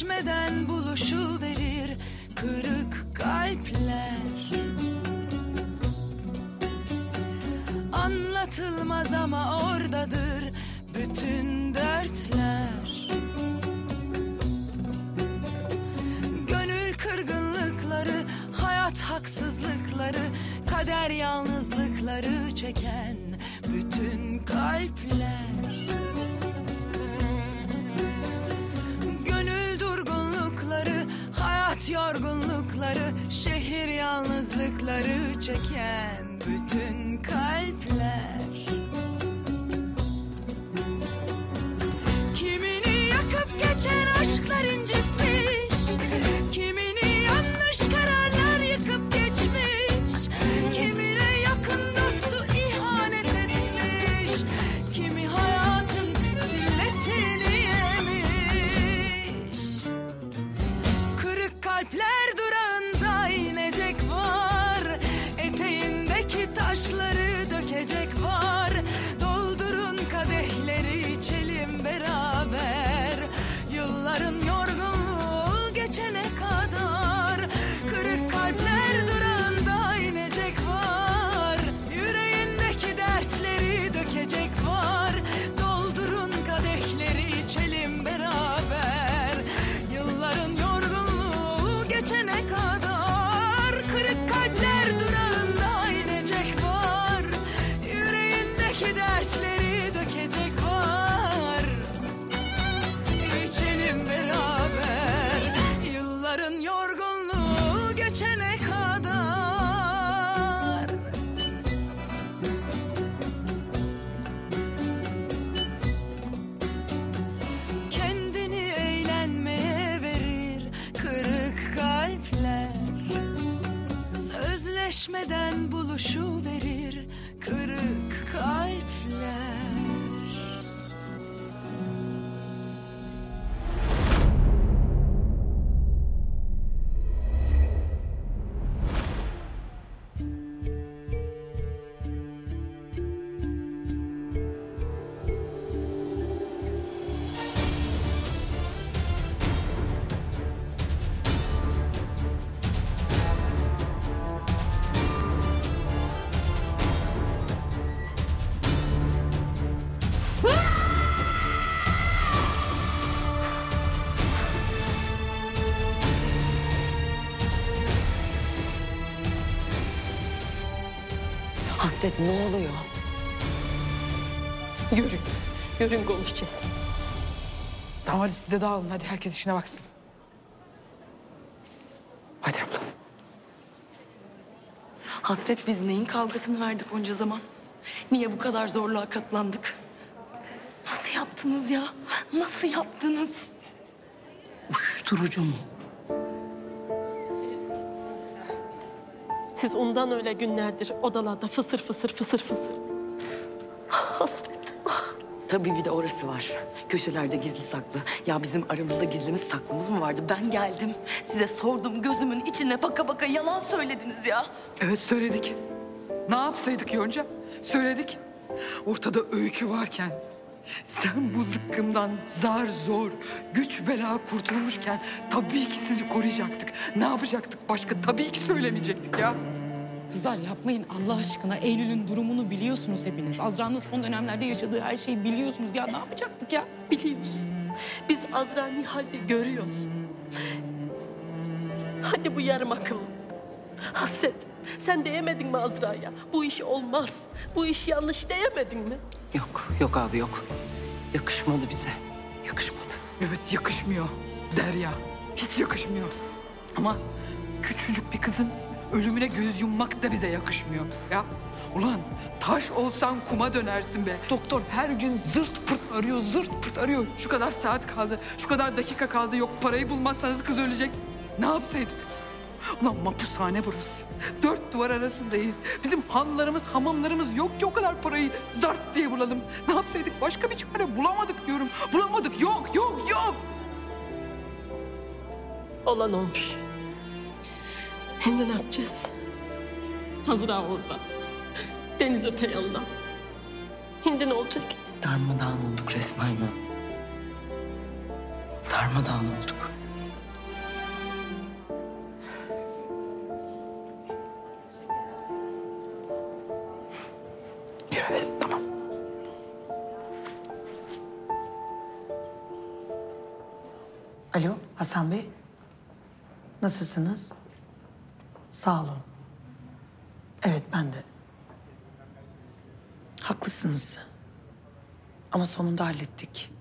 Sözleşmeden buluşu verir kırık kalpler. Anlatılmaz ama oradadır bütün dertler. Gönül kırgınlıkları, hayat haksızlıkları Kader yalnızlıkları çeken bütün kalpler yorgunlukları, şehir yalnızlıkları çeken bütün kalpler. Yürün konuşacağız. Tamam hadi siz de dağılın. Hadi herkes işine baksın. Hadi abla. Hasret biz neyin kavgasını verdik onca zaman? Niye bu kadar zorluğa katlandık? Nasıl yaptınız ya? Nasıl yaptınız? Uyuşturucu mu? Siz ondan öyle günlerdir odalarda fısır fısır fısır fısır. Hasret. Tabii bir de orası var. Köşelerde gizli saklı. Ya bizim aramızda gizlimiz saklımız mı vardı? Ben geldim. Size sordum gözümün içine baka baka yalan söylediniz ya. Evet söyledik. Ne yapsaydık Yonca? Söyledik. Ortada öykü varken sen bu zıkkımdan zar zor, güç bela kurtulmuşken tabii ki sizi koruyacaktık. Ne yapacaktık başka? Tabii ki söylemeyecektik ya. Kızlar yapmayın Allah aşkına. Eylül'ün durumunu biliyorsunuz hepiniz. Azra'nın son dönemlerde yaşadığı her şeyi biliyorsunuz. Ya ne yapacaktık ya? Biliyoruz. Biz Azra Nihal'de görüyoruz. Hadi bu yarım akıllı. Hasret. Sen diyemedin mi Azra'ya? Bu iş olmaz. Bu iş yanlış diyemedin mi? Yok, yok abi yok. Yakışmadı bize. Yakışmadı. Evet yakışmıyor Derya. Hiç yakışmıyor. Ama küçücük bir kızın ölümüne göz yummak da bize yakışmıyor ya. Ulan taş olsan kuma dönersin be. Doktor her gün zırt pırt arıyor, zırt pırt arıyor. Şu kadar saat kaldı, şu kadar dakika kaldı. Yok parayı bulmazsanız kız ölecek. Ne yapsaydık? Ulan mapushane burası. Dört duvar arasındayız. Bizim hanlarımız, hamamlarımız yok ki o kadar parayı zart diye bulalım. Ne yapsaydık? Başka bir çare bulamadık diyorum. Bulamadık. Yok, yok, yok. Olan olmuş. Şimdi ne yapacağız? Azra orada. Deniz öte yanda. Şimdi ne olacak? Darmadağın olduk resmen ya. Darmadağın olduk. Yürü tamam. Alo Hasan Bey. Nasılsınız? Sağ olun. Evet ben de. Haklısınız. Ama sonunda hallettik.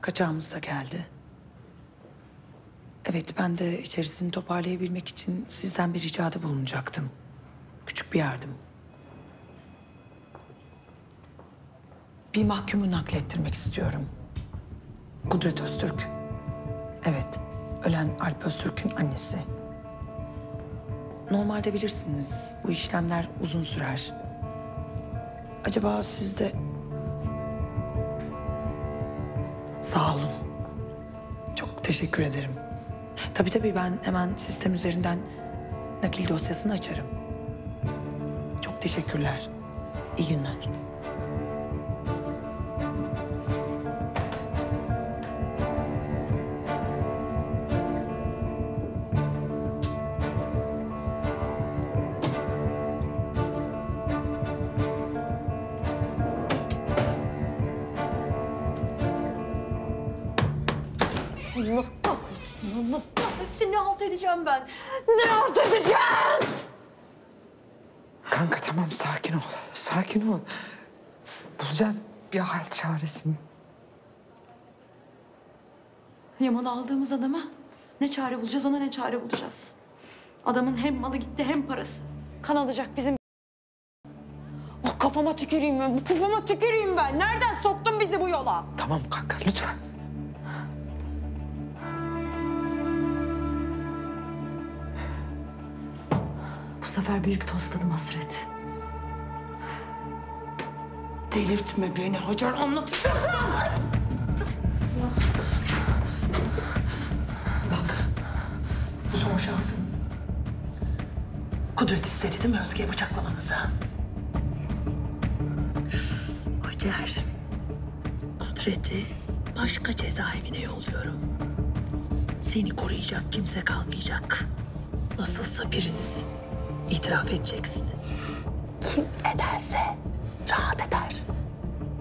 Kaçağımız da geldi. Evet ben de içerisini toparlayabilmek için sizden bir ricada bulunacaktım. Küçük bir yardım. Bir mahkumu naklettirmek istiyorum. Kudret Öztürk. Evet, ölen Alp Öztürk'ün annesi. Normalde bilirsiniz bu işlemler uzun sürer. Acaba siz de... Sağ olun. Çok teşekkür ederim. Tabii tabii ben hemen sistem üzerinden nakil dosyasını açarım. Çok teşekkürler. İyi günler. Sakin ol. Bulacağız bir hal çaresini. Yaman'ı aldığımız adama ne çare bulacağız, ona ne çare bulacağız. Adamın hem malı gitti hem parası. Kan alacak bizim... Oh, kafama tüküreyim ben, bu kafama tüküreyim ben. Nereden soktun bizi bu yola? Tamam kanka lütfen. Bu sefer büyük tosladım hasret. Delirtme beni Hacer anlatacaksın. Bak bu son şansın. Kudret istedi değil mi Özge'yi bıçaklamanızı? Hacer, Kudret'i başka cezaevine yolluyorum. Seni koruyacak kimse kalmayacak. Nasılsa biriniz itiraf edeceksiniz. Kim ederse rahat eder.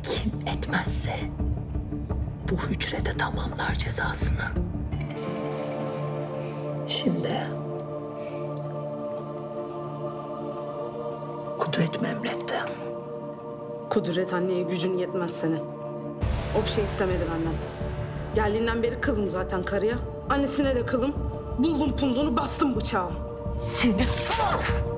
Kim etmezse bu hücrede tamamlar cezasını. Şimdi Kudret Memret'te. Kudret anneye gücün yetmez senin. O bir şey istemedi benden. Geldiğinden beri kılım zaten karıya. Annesine de kılım. Buldum pundunu bastım bıçağı. Seni salak!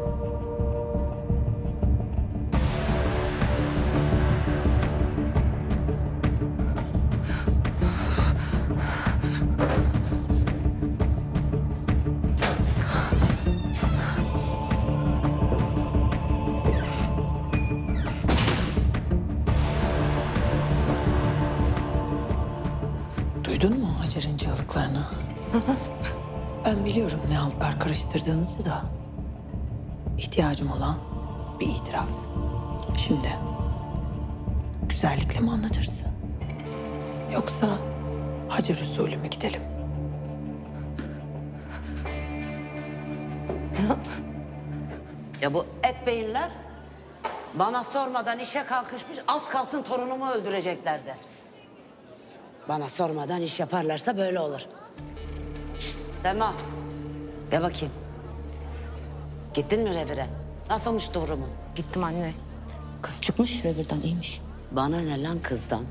Karıştırdığınızı da. İhtiyacım olan bir itiraf. Şimdi güzellikle mi anlatırsın? Yoksa Hacer usulü mü gidelim? Ya bu et beyinler bana sormadan işe kalkışmış az kalsın torunumu öldüreceklerdi. Bana sormadan iş yaparlarsa böyle olur. Şşt, Gel bakayım. Gittin mi revire? Nasılmış durumu? Gittim anne. Kız çıkmış revirden iyiymiş. Bana ne lan kızdan?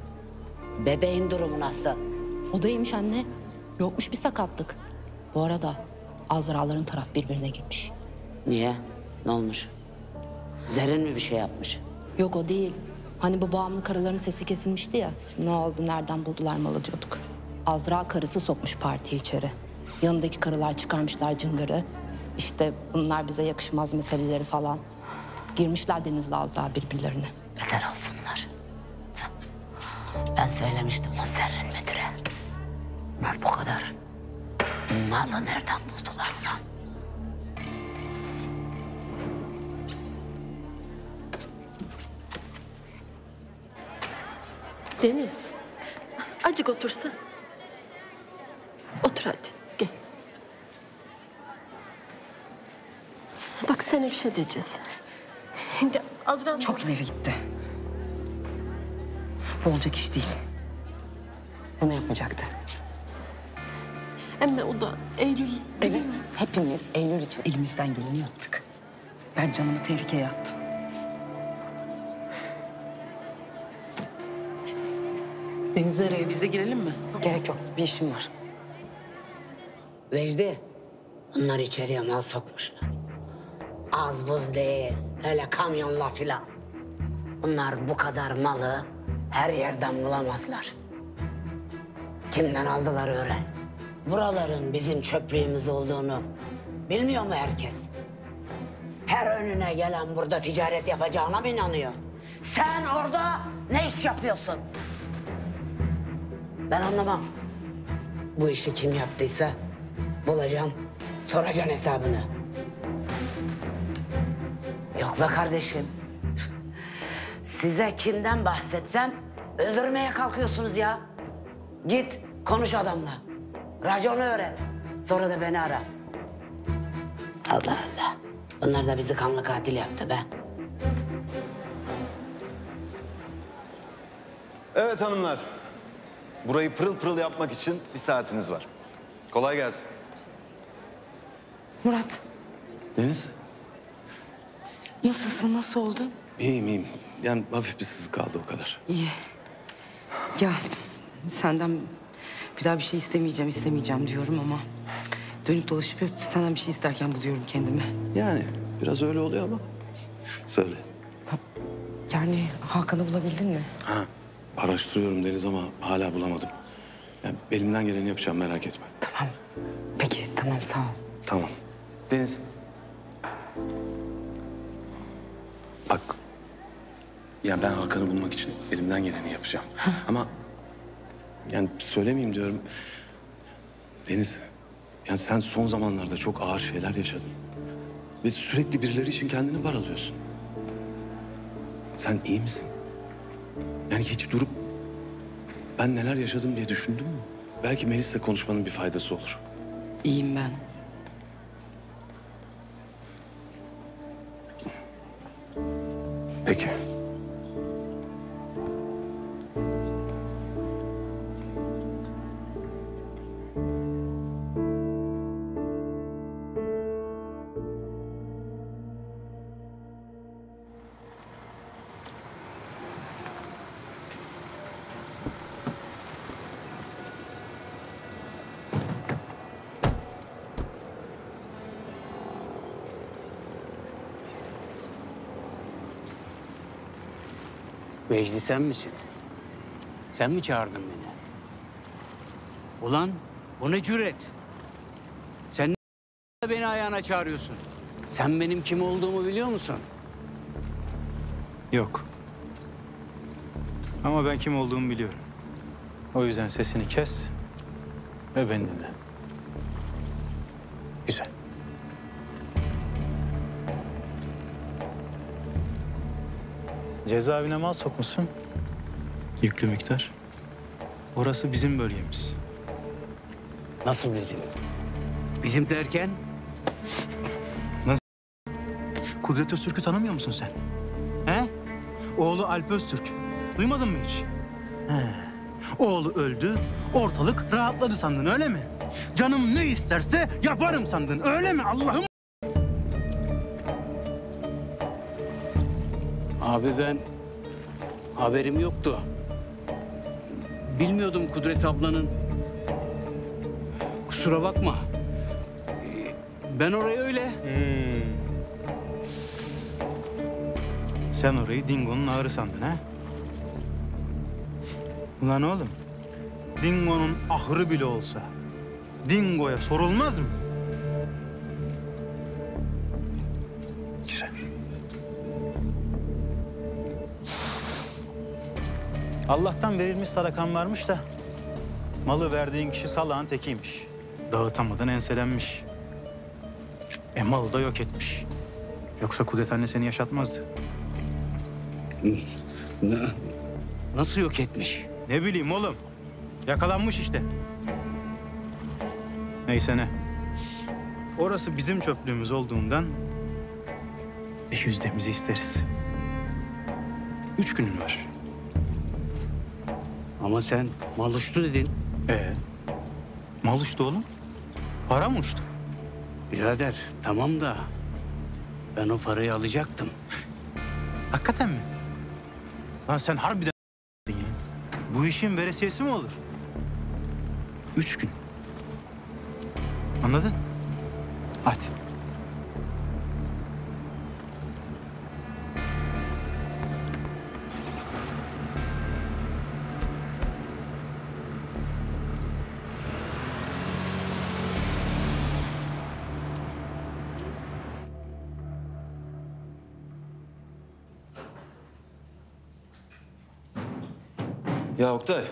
Bebeğin durumu nasıl? O da iyiymiş anne. Yokmuş bir sakatlık. Bu arada Azra'ların taraf birbirine girmiş. Niye? Ne olmuş? Zerrin mi bir şey yapmış? Yok o değil. Hani bu bağımlı karıların sesi kesilmişti ya. İşte ne oldu, nereden buldular malı diyorduk. Azra karısı sokmuş partiyi içeri. Yanındaki karılar çıkarmışlar cıngırı. İşte bunlar bize yakışmaz meseleleri falan. Girmişler Deniz'le Azra birbirlerine. Beter olsunlar. Ben söylemiştim o Zerrin müdüre. Bunlar bu kadar. Malı nereden buldular lan? Deniz. Acık otursa. Otur hadi. Sana bir şey diyeceğiz. Şimdi Azra Çok ileri gitti. Bu olacak iş değil. Bunu yapmayacaktı. Hem de o da Eylül. Evet, hepimiz Eylül için elimizden geleni yaptık. Ben canımı tehlikeye attım. Deniz nereye? Biz de girelim mi? Gerek yok. Bir işim var. Vecdi, bunlar içeriye mal sokmuşlar. Az buz değil, öyle kamyonla filan. Bunlar bu kadar malı her yerden bulamazlar. Kimden aldılar öğren. Buraların bizim çöplüğümüz olduğunu bilmiyor mu herkes? Her önüne gelen burada ticaret yapacağına mı inanıyor? Sen orada ne iş yapıyorsun? Ben anlamam. Bu işi kim yaptıysa bulacağım, soracağım hesabını. Yok be kardeşim. Size kimden bahsetsem öldürmeye kalkıyorsunuz ya. Git konuş adamla. Raconu öğret. Sonra da beni ara. Allah Allah. Bunlar da bizi kanlı katil yaptı be. Evet hanımlar. Burayı pırıl pırıl yapmak için bir saatiniz var. Kolay gelsin. Murat, Deniz? Nasılsın? Nasıl oldun? İyiyim iyiyim. Yani hafif bir sızı kaldı o kadar. İyi. Ya senden bir daha bir şey istemeyeceğim, istemeyeceğim diyorum ama... ...dönüp dolaşıp hep senden bir şey isterken buluyorum kendimi. Yani biraz öyle oluyor ama. Söyle. Yani Hakan'ı bulabildin mi? Ha, araştırıyorum Deniz ama hala bulamadım. Yani elimden geleni yapacağım merak etme. Tamam. Peki, tamam sağ ol. Tamam. Deniz. Bak. Ya ben Hakan'ı bulmak için elimden geleni yapacağım. Ama yani söylemeyeyim diyorum. Deniz. Yani sen son zamanlarda çok ağır şeyler yaşadın. Ve sürekli birileri için kendini paralıyorsun. Sen iyi misin? Yani hiç durup ben neler yaşadım diye düşündün mü? Belki Melis'le konuşmanın bir faydası olur. İyiyim ben. Peki. Vecdi sen misin? Sen mi çağırdın beni? Ulan bu ne cüret? Sen ne beni ayağına çağırıyorsun? Sen benim kim olduğumu biliyor musun? Yok. Ama ben kim olduğumu biliyorum. O yüzden sesini kes ve beni dinle. Cezaevine mal sokmuşsun. Yüklü miktar. Orası bizim bölgemiz. Nasıl bizim? Bizim derken? Kudret Öztürk'ü tanımıyor musun sen? He? Oğlu Alp Öztürk. Duymadın mı hiç? He. Oğlu öldü, ortalık rahatladı sandın öyle mi? Canım ne isterse yaparım sandın öyle mi Allah'ım? Abi ben haberim yoktu. Bilmiyordum Kudret ablanın. Kusura bakma. Ben orayı öyle. Hmm. Sen orayı Dingo'nun ağrı sandın ha? Ulan oğlum, Dingo'nun ahırı bile olsa Dingo'ya sorulmaz mı? Allah'tan verilmiş sadakan varmış da malı verdiğin kişi salağın tekiymiş. Dağıtamadan enselenmiş. E malı da yok etmiş. Yoksa Kudret anne seni yaşatmazdı. Ne? Nasıl yok etmiş? Ne bileyim oğlum. Yakalanmış işte. Neyse ne. Orası bizim çöplüğümüz olduğundan e, yüzdemizi isteriz. Üç günün var. Ama sen mal uçtu dedin. Ee, mal uçtu oğlum. Para mı uçtu? Birader tamam da ben o parayı alacaktım. Hakikaten mi? Lan sen harbiden ya. Bu işin veresiyesi mi olur? Üç gün. Anladın? Hadi. Ya Oktay,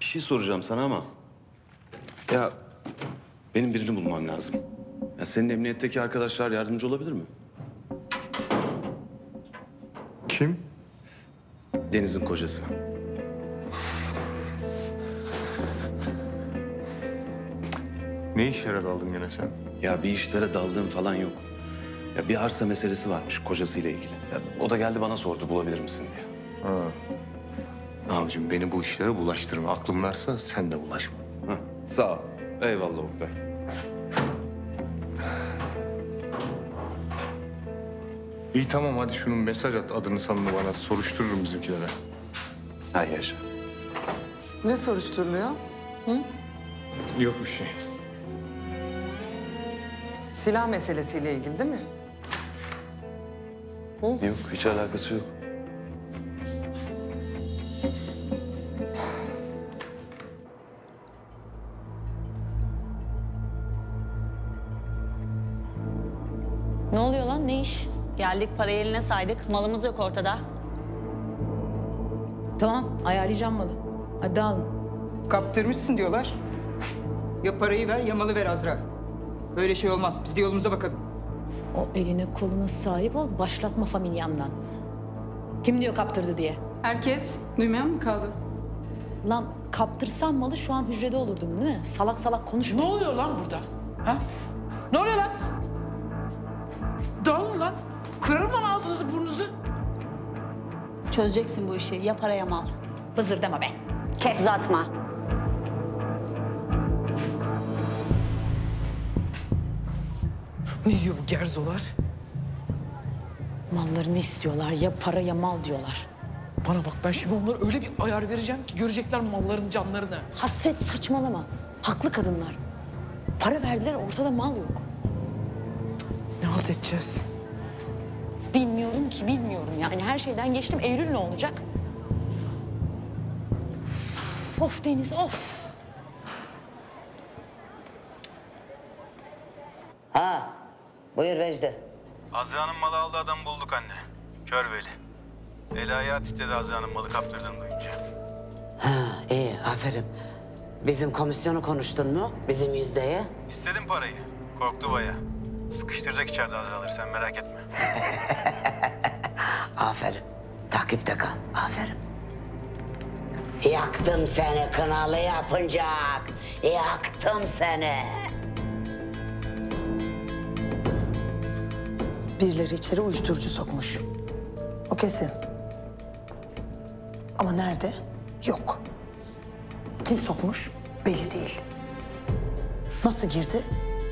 bir şey soracağım sana ama... Ya benim birini bulmam lazım. Ya senin emniyetteki arkadaşlar yardımcı olabilir mi? Kim? Deniz'in kocası. Ne işlere daldın gene sen? Ya bir işlere daldığım falan yok. Ya bir arsa meselesi varmış kocasıyla ilgili. Ya o da geldi bana sordu bulabilir misin diye. Ha. Abicim beni bu işlere bulaştırma. Aklım varsa sen de bulaşma. Hah, sağ ol. Eyvallah Oktay. İyi tamam hadi şunun mesaj at adını sanını bana soruştururum bizimkilere. Hay yaşa. Ne soruşturuluyor? Hı? Yok bir şey. Silah meselesiyle ilgili değil mi? Yok hiç alakası yok. Geldik parayı eline saydık. Malımız yok ortada. Tamam ayarlayacağım malı. Hadi alın. Kaptırmışsın diyorlar. Ya parayı ver ya malı ver Azra. Böyle şey olmaz. Biz de yolumuza bakalım. O eline koluna sahip ol başlatma familyamdan. Kim diyor kaptırdı diye? Herkes duymayan mı kaldı? Lan kaptırsan malı şu an hücrede olurdun değil mi? Salak salak konuşma. Ne oluyor lan burada? Ha? Ne oluyor lan? Dağılın lan. Kırarım lan ağzınızı burnunuzu. Çözeceksin bu işi. Ya para ya mal. Vızır deme be. Kes. Uzatma. Ne diyor bu gerzolar? Mallarını istiyorlar ya para ya mal diyorlar. Bana bak ben şimdi onlara öyle bir ayar vereceğim ki görecekler malların canlarını. Hasret saçmalama. Haklı kadınlar. Para verdiler ortada mal yok. Ne halt edeceğiz? Bilmiyorum ki bilmiyorum yani her şeyden geçtim. Eylül ne olacak? Of Deniz of. Ha, buyur Vecdi. Azra'nın malı aldı adam bulduk anne. Kör veli. El ayağı titredi Azra'nın malı kaptırdığını duyunca. Ha, iyi, aferin. Bizim komisyonu konuştun mu? Bizim yüzdeye? İstedim parayı. Korktu baya. Sıkıştıracak içeride Azra'ları sen merak etme. Aferin. Takipte kal. Aferin. Yaktım seni kınalı yapıncak. Yaktım seni. Birileri içeri uyuşturucu sokmuş. O kesin. Ama nerede? Yok. Kim sokmuş? Belli değil. Nasıl girdi?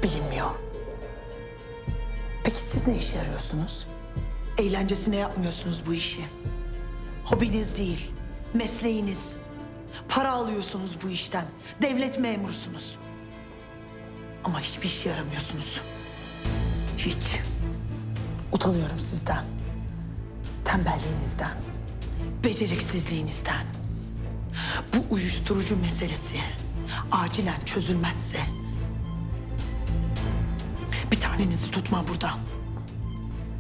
Bilinmiyor. Peki siz ne işe yarıyorsunuz? Eğlencesine yapmıyorsunuz bu işi. Hobiniz değil, mesleğiniz. Para alıyorsunuz bu işten. Devlet memurusunuz. Ama hiçbir işe yaramıyorsunuz. Hiç. Utanıyorum sizden. Tembelliğinizden, beceriksizliğinizden. Bu uyuşturucu meselesi acilen çözülmezse bir tanenizi tutma burada.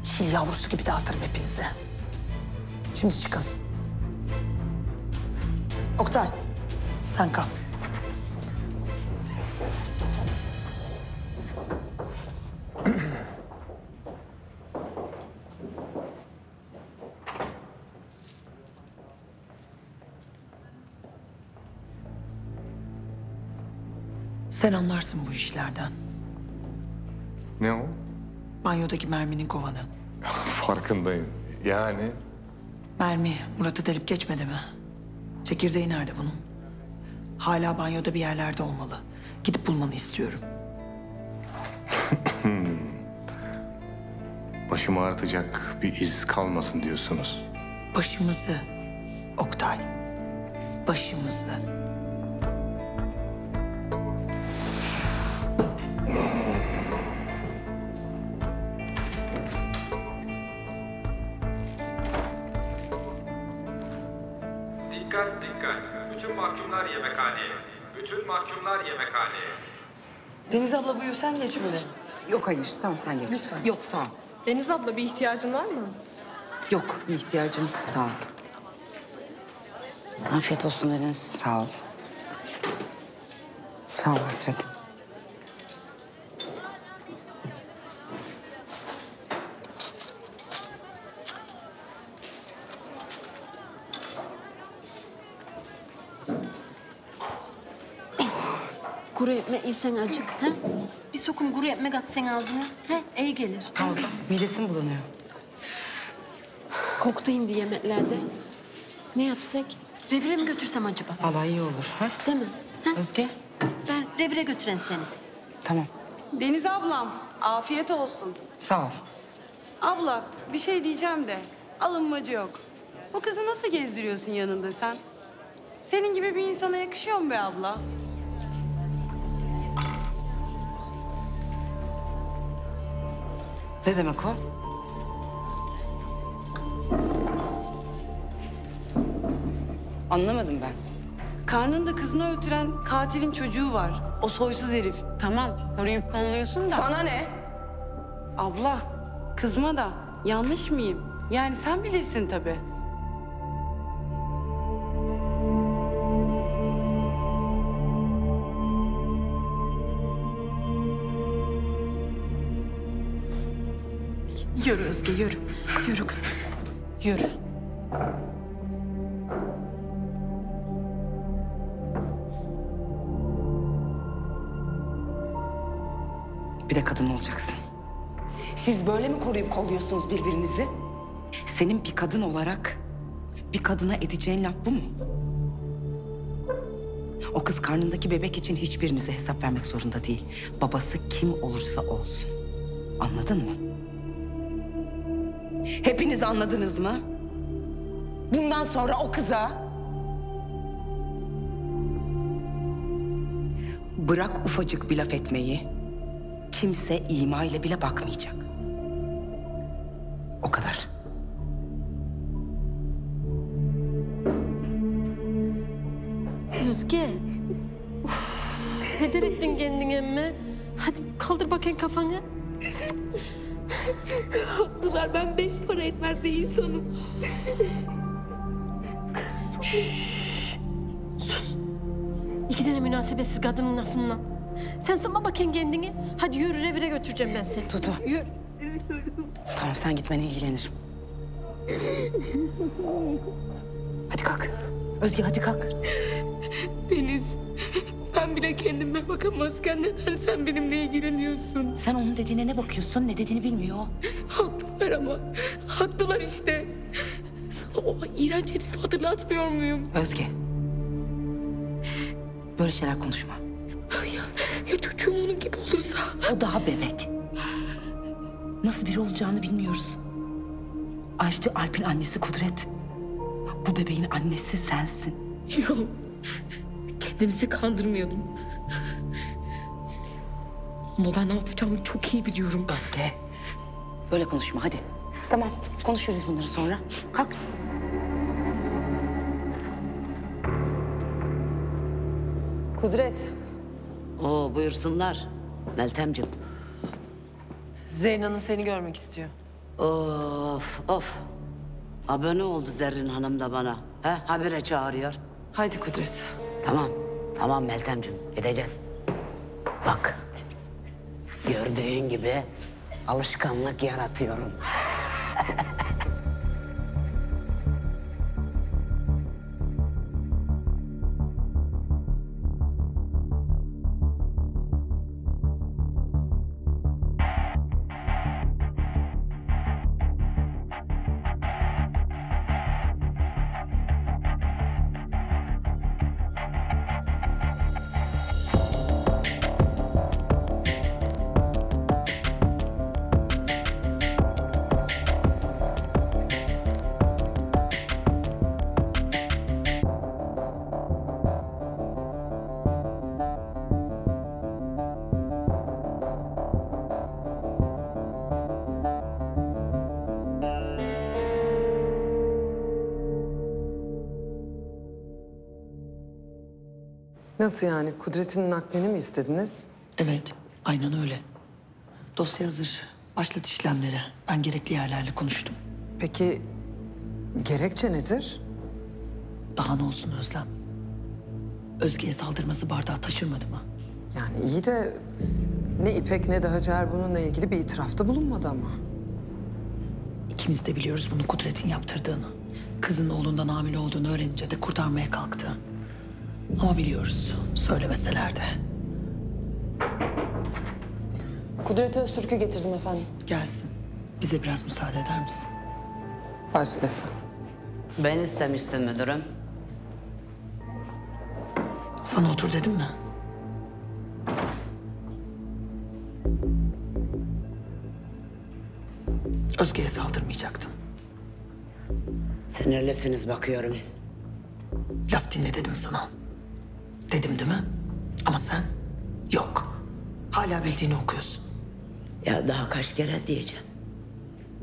Çil yavrusu gibi dağıtırım hepinizi. Şimdi çıkın. Oktay, sen kal. Sen anlarsın bu işlerden. Ne o? Banyodaki merminin kovanı. Farkındayım. Yani Mermi Murat'ı delip geçmedi mi? Çekirdeği nerede bunun? Hala banyoda bir yerlerde olmalı. Gidip bulmanı istiyorum. başımı ağrıtacak bir iz kalmasın diyorsunuz. Başımızı Oktay. Başımızı. Yemekhaneye. Bütün mahkumlar yemekhaneye. Deniz abla buyur sen geç böyle. Yok hayır tamam sen geç. Yok sağ ol. Deniz abla bir ihtiyacın var mı? Yok bir ihtiyacım sağ ol. Afiyet olsun Deniz. Sağ ol. Sağ ol Hasret. Kuru ekmek yesen acık. He? Bir sokum kuru ekmek atsan ağzına. He? iyi gelir. Al midesim bulanıyor. Koktu indi yemeklerde. Ne yapsak? Revire mi götürsem acaba? Allah iyi olur. Ha? Değil mi? Özge? Ben revire götüren seni. Tamam. Deniz ablam, afiyet olsun. Sağ ol. Abla, bir şey diyeceğim de alınmacı yok. Bu kızı nasıl gezdiriyorsun yanında sen? Senin gibi bir insana yakışıyor mu be abla? Ne demek o? Anlamadım ben. Karnında kızını öldüren katilin çocuğu var. O soysuz herif. Tamam, koruyup kolluyorsun da. Sana ne? Abla, kızma da. Yanlış mıyım? Yani sen bilirsin tabii. Yürü Özge yürü. Yürü kızım. Yürü. Bir de kadın olacaksın. Siz böyle mi koruyup kolluyorsunuz birbirinizi? Senin bir kadın olarak bir kadına edeceğin laf bu mu? O kız karnındaki bebek için hiçbirinize hesap vermek zorunda değil. Babası kim olursa olsun. Anladın mı? Hepiniz anladınız mı? Bundan sonra o kıza bırak ufacık bir laf etmeyi. Kimse ima ile bile bakmayacak. O kadar. Özge. Uf, heder ettin kendini emme. Hadi kaldır bakayım kafanı. Haklılar ben beş para etmez bir insanım. İki tane münasebetsiz kadının lafından. Sen sıkma bakayım kendini. Hadi yürü revire götüreceğim ben seni. Tutu. Yürü. Tamam sen git ben ilgilenirim. Hadi kalk. Özge hadi kalk. Deniz, ben kendime bakamazken neden sen benimle ilgileniyorsun? Sen onun dediğine ne bakıyorsun? Ne dediğini bilmiyor. Haklılar ama. Haklılar işte. Sana o iğrenç herifi hatırlatmıyor muyum? Özge. Böyle şeyler konuşma. Ya, ya çocuğum onun gibi olursa? O daha bebek. Nasıl biri olacağını bilmiyoruz. Ayrıca Alp'in annesi Kudret. Bu bebeğin annesi sensin. Yok. Kendimizi kandırmayalım. Ama ben ne yapacağımı çok iyi biliyorum. Özge. Böyle konuşma hadi. Tamam konuşuruz bunları sonra. Kalk. Kudret. Oo buyursunlar. Meltemcim. Zerrin Hanım seni görmek istiyor. Of of. Abone oldu Zerrin Hanım da bana. He, habire çağırıyor. Haydi Kudret. Tamam. Tamam Meltemcim. Gideceğiz. Bak. Gördüğün gibi alışkanlık yaratıyorum. Nasıl yani? Kudret'in naklini mi istediniz? Evet, aynen öyle. Dosya hazır. Başlat işlemleri. Ben gerekli yerlerle konuştum. Peki gerekçe nedir? Daha ne olsun Özlem? Özge'ye saldırması bardağı taşırmadı mı? Yani iyi de ne İpek ne de Hacer bununla ilgili bir itirafta bulunmadı ama. İkimiz de biliyoruz bunu Kudret'in yaptırdığını. Kızın oğlundan hamile olduğunu öğrenince de kurtarmaya kalktı. Ama biliyoruz, söylemeseler de. Kudret Öztürk'ü getirdim efendim. Gelsin. Bize biraz müsaade eder misin? Başla efendim. Ben istemiştim müdürüm. Sana otur dedim mi? Özge'ye saldırmayacaktın. Sinirlisiniz bakıyorum. Laf dinle dedim sana. Dedim değil mi? Ama sen yok. Hala bildiğini okuyorsun. Ya daha kaç kere diyeceğim.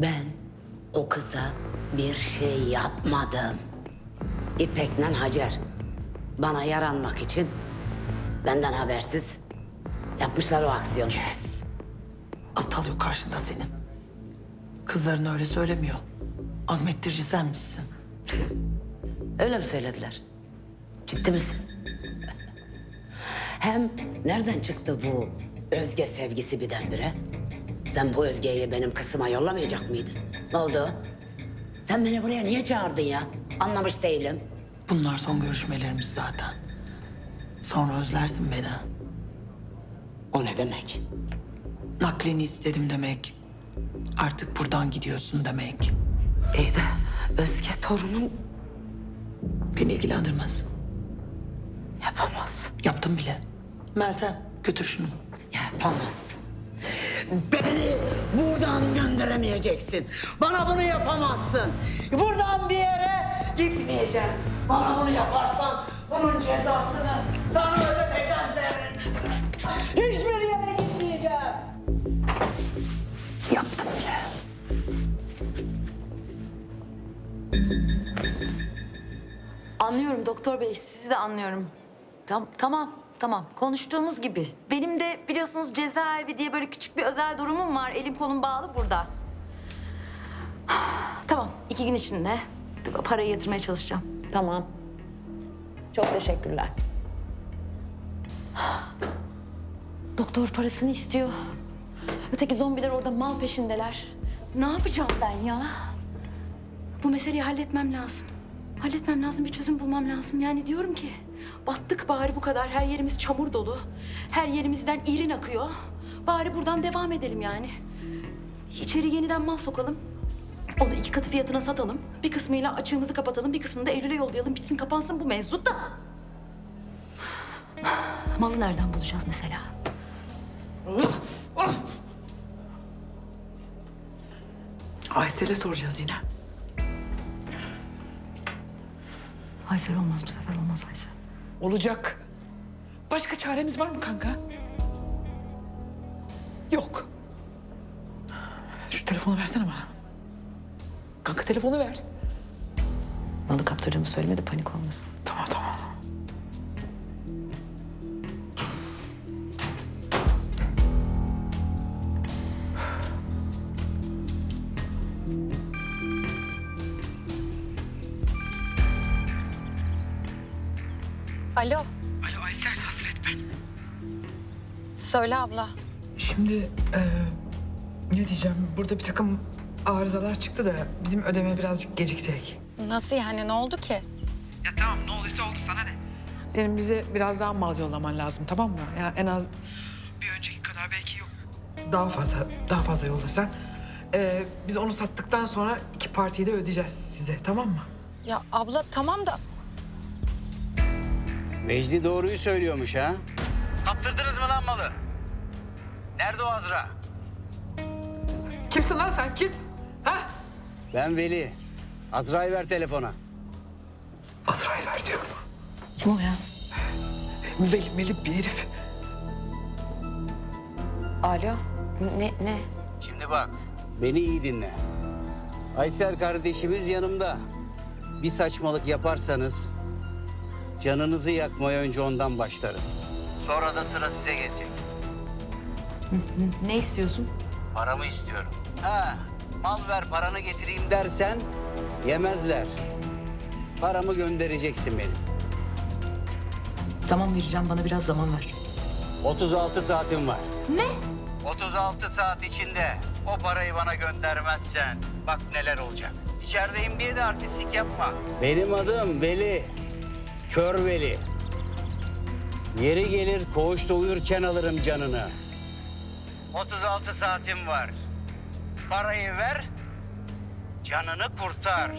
Ben o kıza bir şey yapmadım. İpek'le Hacer bana yaranmak için benden habersiz yapmışlar o aksiyonu. Kes. Aptal yok karşında senin. Kızların öyle söylemiyor. Azmettirici sen misin? Öyle mi söylediler? Ciddi misin? Hem nereden çıktı bu Özge sevgisi birdenbire? Sen bu Özge'yi benim kızıma yollamayacak mıydın? Ne oldu? Sen beni buraya niye çağırdın ya? Anlamış değilim. Bunlar son görüşmelerimiz zaten. Sonra özlersin beni. O ne demek? Naklini istedim demek. Artık buradan gidiyorsun demek. İyi de Özge torunum... Beni ilgilendirmez. Yapamaz. Yaptım bile. Meltem götür şunu. Yapamaz. Beni buradan gönderemeyeceksin. Bana bunu yapamazsın. Buradan bir yere gitmeyeceğim. Bana bunu yaparsan bunun cezasını sana ödeteceğim Zerrin. Hiçbir yere gitmeyeceğim. Yaptım bile. Anlıyorum doktor bey, sizi de anlıyorum. Tam, tamam, tamam. Konuştuğumuz gibi. Benim de biliyorsunuz cezaevi diye böyle küçük bir özel durumum var. Elim kolum bağlı burada. Tamam, iki gün içinde parayı yatırmaya çalışacağım. Tamam. Çok teşekkürler. Doktor parasını istiyor. Öteki zombiler orada mal peşindeler. Ne yapacağım ben ya? Bu meseleyi halletmem lazım. Halletmem lazım, bir çözüm bulmam lazım. Yani diyorum ki, battık bari bu kadar. Her yerimiz çamur dolu. Her yerimizden irin akıyor. Bari buradan devam edelim yani. İçeri yeniden mal sokalım. Onu iki katı fiyatına satalım. Bir kısmıyla açığımızı kapatalım, bir kısmını da Eylül'e yollayalım. Bitsin kapansın bu mevzu da. Malı nereden bulacağız mesela? Aysel'e soracağız yine. Aysel olmaz bu sefer olmaz Aysel. Olacak. Başka çaremiz var mı kanka? Yok. Şu telefonu versene bana. Kanka telefonu ver. Malı kaptırdığımı söyleme de panik olmasın. Tamam tamam. Alo. Alo Aysel Hasret ben. Söyle abla. Şimdi eee, ne diyeceğim? Burada bir takım arızalar çıktı da bizim ödeme birazcık gecikecek. Nasıl yani ne oldu ki? Ya tamam ne olduysa oldu sana ne? Senin bize biraz daha mal yollaman lazım tamam mı? Ya en az bir önceki kadar belki yok. Daha fazla, daha fazla yollasan. Ee, biz onu sattıktan sonra iki partiyi de ödeyeceğiz size tamam mı? Ya abla tamam da Vecdi doğruyu söylüyormuş ha. Kaptırdınız mı lan malı? Nerede o Azra? Kimsin lan sen kim? Ha? Ben Veli. Azra'yı ver telefona. Azra'yı ver diyor. Kim o ya? Veli Melih bir herif. Alo. Ne ne? Şimdi bak, beni iyi dinle. Aysel kardeşimiz yanımda. Bir saçmalık yaparsanız canınızı yakmaya önce ondan başlarım. Sonra da sıra size gelecek. Ne istiyorsun? Paramı istiyorum. Ha, mal ver paranı getireyim dersen yemezler. Paramı göndereceksin benim. Tamam vereceğim bana biraz zaman ver. 36 saatim var. Ne? 36 saat içinde o parayı bana göndermezsen bak neler olacak. İçerideyim diye de artistlik yapma. Benim adım Veli. Kör Veli. Yeri gelir koğuşta uyurken alırım canını. 36 saatim var. Parayı ver, canını kurtar.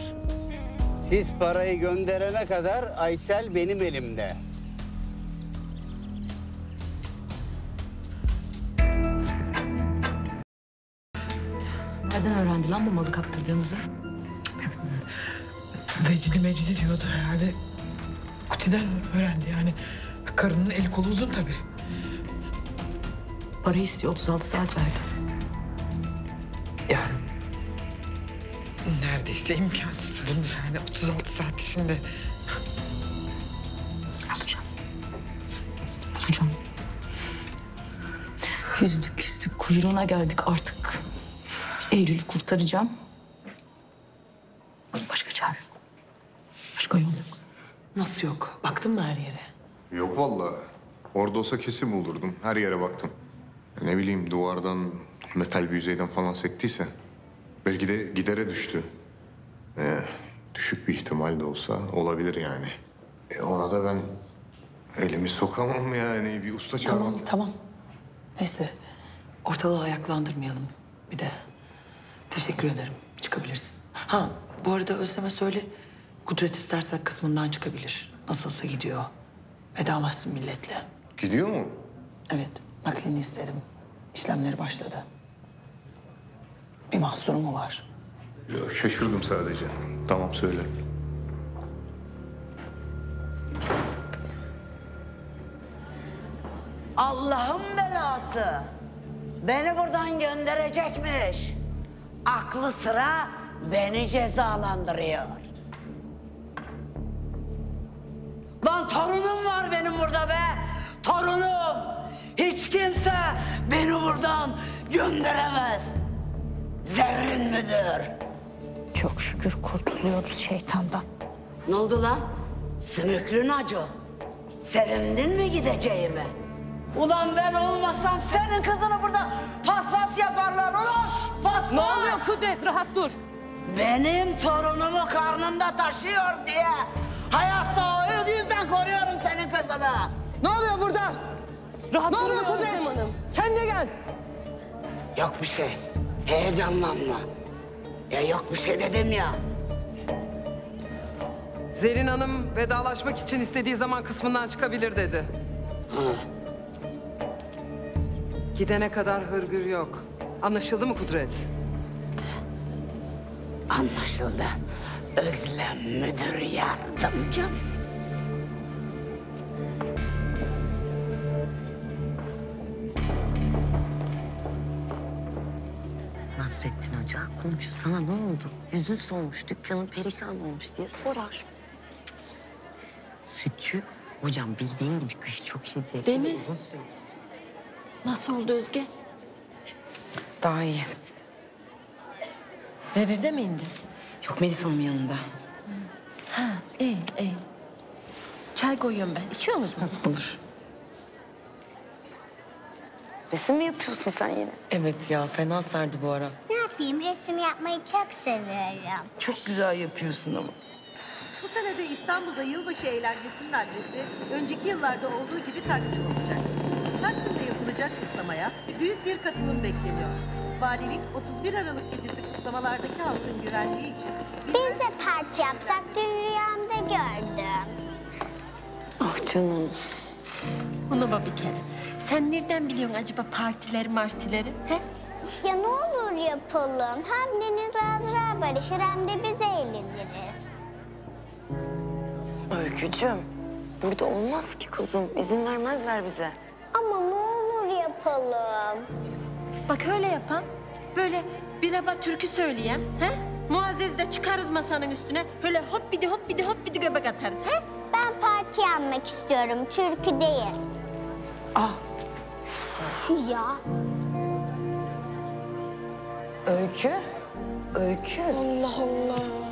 Siz parayı gönderene kadar Aysel benim elimde. Nereden öğrendi lan bu malı kaptırdığımızı? Vecdi mecdi diyordu herhalde. Kutiden öğrendi yani. Karının eli kolu uzun tabii. Parayı istiyor 36 saat verdi. Yani neredeyse imkansız bunu yani 36 saat içinde. Bulacağım. Bulacağım. Yüzdük yüzdük kuyruğuna geldik artık. Eylül'ü kurtaracağım. Başka çare yok. Başka yol yok. Nasıl yok? Baktın mı her yere? Yok vallahi. Orada olsa kesin bulurdum. Her yere baktım. Ne bileyim duvardan, metal bir yüzeyden falan sektiyse. Belki de gidere düştü. Ee, düşük bir ihtimal de olsa olabilir yani. E ona da ben elimi sokamam yani. Bir usta çağırmam. Tamam, tamam. Neyse, ortalığı ayaklandırmayalım bir de. Teşekkür ederim. Çıkabilirsin. Ha, bu arada Özlem'e söyle. Kudret isterse kısmından çıkabilir. Nasılsa gidiyor. Vedalaşsın milletle. Gidiyor mu? Evet, naklini istedim. İşlemleri başladı. Bir mahsuru mu var? Ya şaşırdım sadece. Tamam söyle. Allah'ın belası. Beni buradan gönderecekmiş. Aklı sıra beni cezalandırıyor. Lan torunum var benim burada be. Torunum. Hiç kimse beni buradan gönderemez. Zerrin müdür? Çok şükür kurtuluyoruz şeytandan. Ne oldu lan? Sümüklü Naco. Sevindin mi gideceğimi? Ulan ben olmasam senin kızını burada paspas yaparlar ulan. Paspas. Ne oluyor Kudret rahat dur. Benim torunumu karnımda taşıyor diye hayatta o yüzden koruyorum senin kızını. Ne oluyor burada? Rahat ne oluyor Kudret? Hanım. Kendine gel. Yok bir şey. Heyecanlanma. Ya yok bir şey dedim ya. Zerrin Hanım vedalaşmak için istediği zaman kısmından çıkabilir dedi. Gidene kadar hırgür yok. Anlaşıldı mı Kudret? Anlaşıldı. Özlem müdür yardımcım. Nasrettin Hoca komşu sana ne oldu? Yüzün solmuş, dükkanın perişan olmuş diye sorar. Sütçü, hocam bildiğin gibi kış çok şiddetli. Deniz. Nasıl oldu Özge? Daha iyi. Revirde mi indi? Yok Melis Hanım yanında. Ha iyi iyi. Çay koyuyorum ben. İçiyor musun? Olur. Resim mi yapıyorsun sen yine? Evet ya fena sardı bu ara. Ne yapayım? Resim yapmayı çok seviyorum. Çok güzel yapıyorsun ama. Bu sene de İstanbul'da yılbaşı eğlencesinin adresi önceki yıllarda olduğu gibi Taksim olacak. Taksim'de yapılacak kutlamaya büyük bir katılım bekleniyor. Valilik 31 Aralık gecesi kutlamalardaki halkın güvenliği için Biz de parti yapsak dün rüyamda gördüm. Ah canım. Ona bak bir kere. Sen nereden biliyorsun acaba partileri martileri? He? Ya ne olur yapalım. Hem Deniz Azra barışır hem de biz eğleniriz. Öykücüğüm, burada olmaz ki kuzum. İzin vermezler bize. Ama ne olur yapalım. Bak öyle yapan. Böyle bir aba türkü söyleyeyim. He? Muazzez de çıkarız masanın üstüne. Böyle hop bidi hop bidi hop bidi göbek atarız. He? Ben parti yapmak istiyorum. Türkü değil. Ah. Ya. Öykü? Öykü? Allah Allah.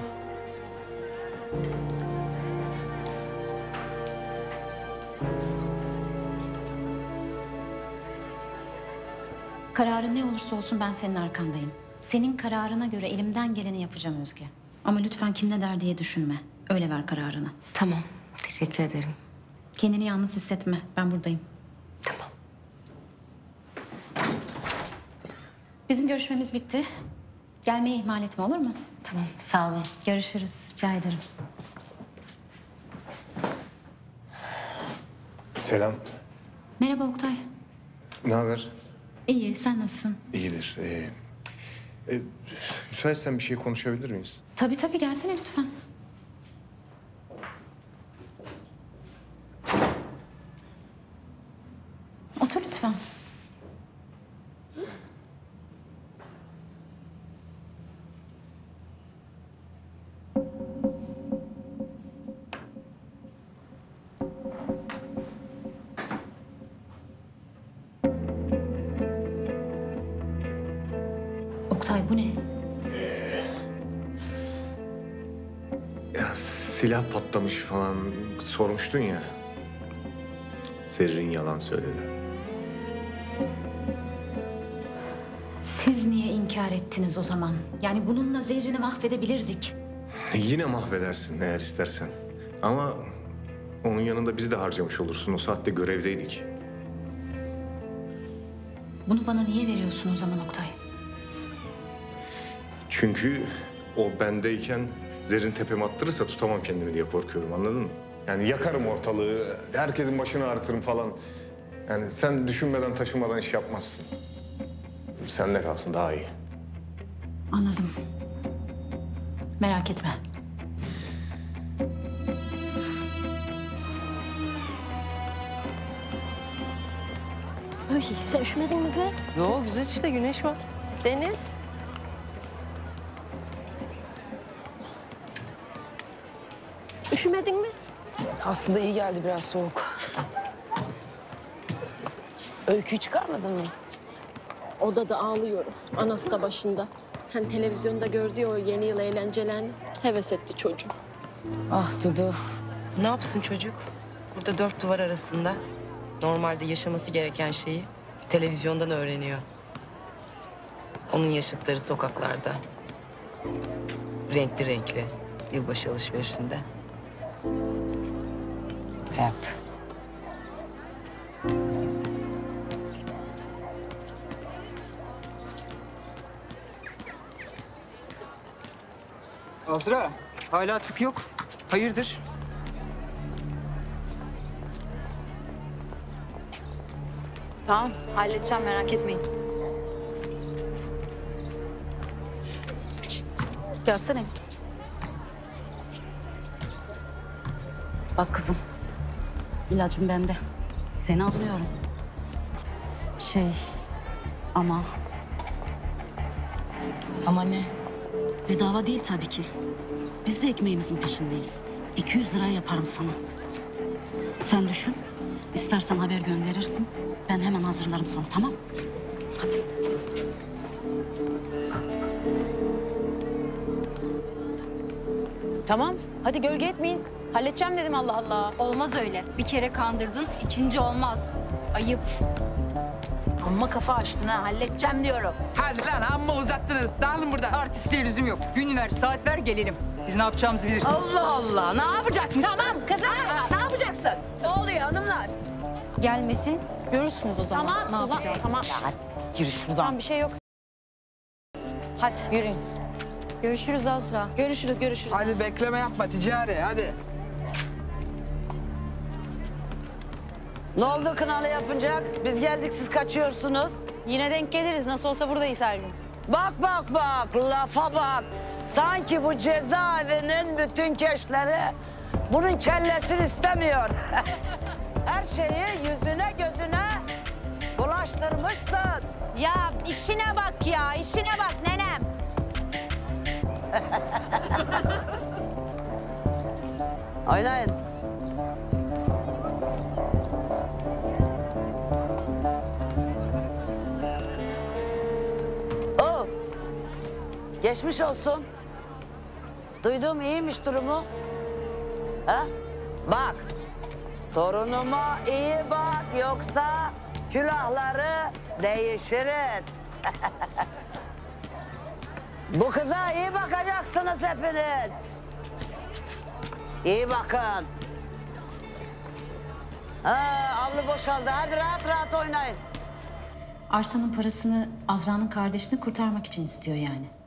Kararın ne olursa olsun ben senin arkandayım. Senin kararına göre elimden geleni yapacağım Özge. Ama lütfen kim ne der diye düşünme. Öyle ver kararını. Tamam. Teşekkür ederim. Kendini yalnız hissetme. Ben buradayım. Tamam. Bizim görüşmemiz bitti. Gelmeyi ihmal etme olur mu? Tamam. Sağ olun. Görüşürüz. Rica ederim. Selam. Merhaba Oktay. Ne haber? İyi. Sen nasılsın? İyidir. Ee, e, müsaitsen bir şey konuşabilir miyiz? Tabii tabii. Gelsene lütfen. Silah patlamış falan sormuştun ya. Serrin yalan söyledi. Siz niye inkar ettiniz o zaman? Yani bununla zehrini mahvedebilirdik. Yine mahvedersin eğer istersen. Ama onun yanında bizi de harcamış olursun. O saatte görevdeydik. Bunu bana niye veriyorsun o zaman Oktay? Çünkü o bendeyken Zerrin tepeme attırırsa tutamam kendimi diye korkuyorum anladın mı? Yani yakarım ortalığı, herkesin başını ağrıtırım falan. Yani sen düşünmeden taşımadan iş yapmazsın. Sende kalsın daha iyi. Anladım. Merak etme. Ay sen üşümedin mi kız? Yo güzel işte güneş var. Deniz. Üşümedin mi? Aslında iyi geldi biraz soğuk. Öyküyü çıkarmadın mı? Odada ağlıyorum. Anası da başında. Hani televizyonda gördüğü o yeni yıl eğlencelerini heves etti çocuğum. Ah Dudu. Ne yapsın çocuk? Burada dört duvar arasında. Normalde yaşaması gereken şeyi televizyondan öğreniyor. Onun yaşıtları sokaklarda. Renkli renkli. Yılbaşı alışverişinde. Hayat. Azra, hala tık yok. Hayırdır? Tamam halledeceğim merak etmeyin. Gelsene. Bak kızım. ilacım bende. Seni anlıyorum. Şey ama Ama ne? Bedava değil tabii ki. Biz de ekmeğimizin peşindeyiz. 200 lira yaparım sana. Sen düşün. İstersen haber gönderirsin. Ben hemen hazırlarım sana tamam? Hadi. Tamam. Hadi gölge etmeyin. Halledeceğim dedim Allah Allah. Olmaz öyle. Bir kere kandırdın, ikinci olmaz. Ayıp. Amma kafa açtın ha. Halledeceğim diyorum. Hadi lan amma uzattınız. Dağılın buradan. Artistliğe lüzum yok. Gün ver, saat ver gelelim. Biz ne yapacağımızı biliriz. Allah Allah. Ne yapacak mısın? Tamam kızım. Ne yapacaksın? Ne oluyor hanımlar? Gelmesin, görürsünüz o zaman Tamam. ne yapacağız. Tamam. Gir şuradan. Tamam bir şey yok. Hadi yürüyün. Görüşürüz Azra. Görüşürüz görüşürüz. Hadi bekleme yapma ticari hadi. Ne oldu kınalı yapınacak? Biz geldik siz kaçıyorsunuz. Yine denk geliriz. Nasıl olsa buradayız her gün. Bak bak bak lafa bak. Sanki bu cezaevinin bütün keşleri bunun kellesini istemiyor. Her şeyi yüzüne gözüne bulaştırmışsın. Ya işine bak ya. işine bak nenem. Oynayın. Geçmiş olsun. Duydum iyiymiş durumu. Ha? Bak. Torunuma iyi bak yoksa külahları değişiriz. Bu kıza iyi bakacaksınız hepiniz. İyi bakın. Ha, avlu boşaldı. Hadi rahat rahat oynayın. Arsanın parasını Azra'nın kardeşini kurtarmak için istiyor yani.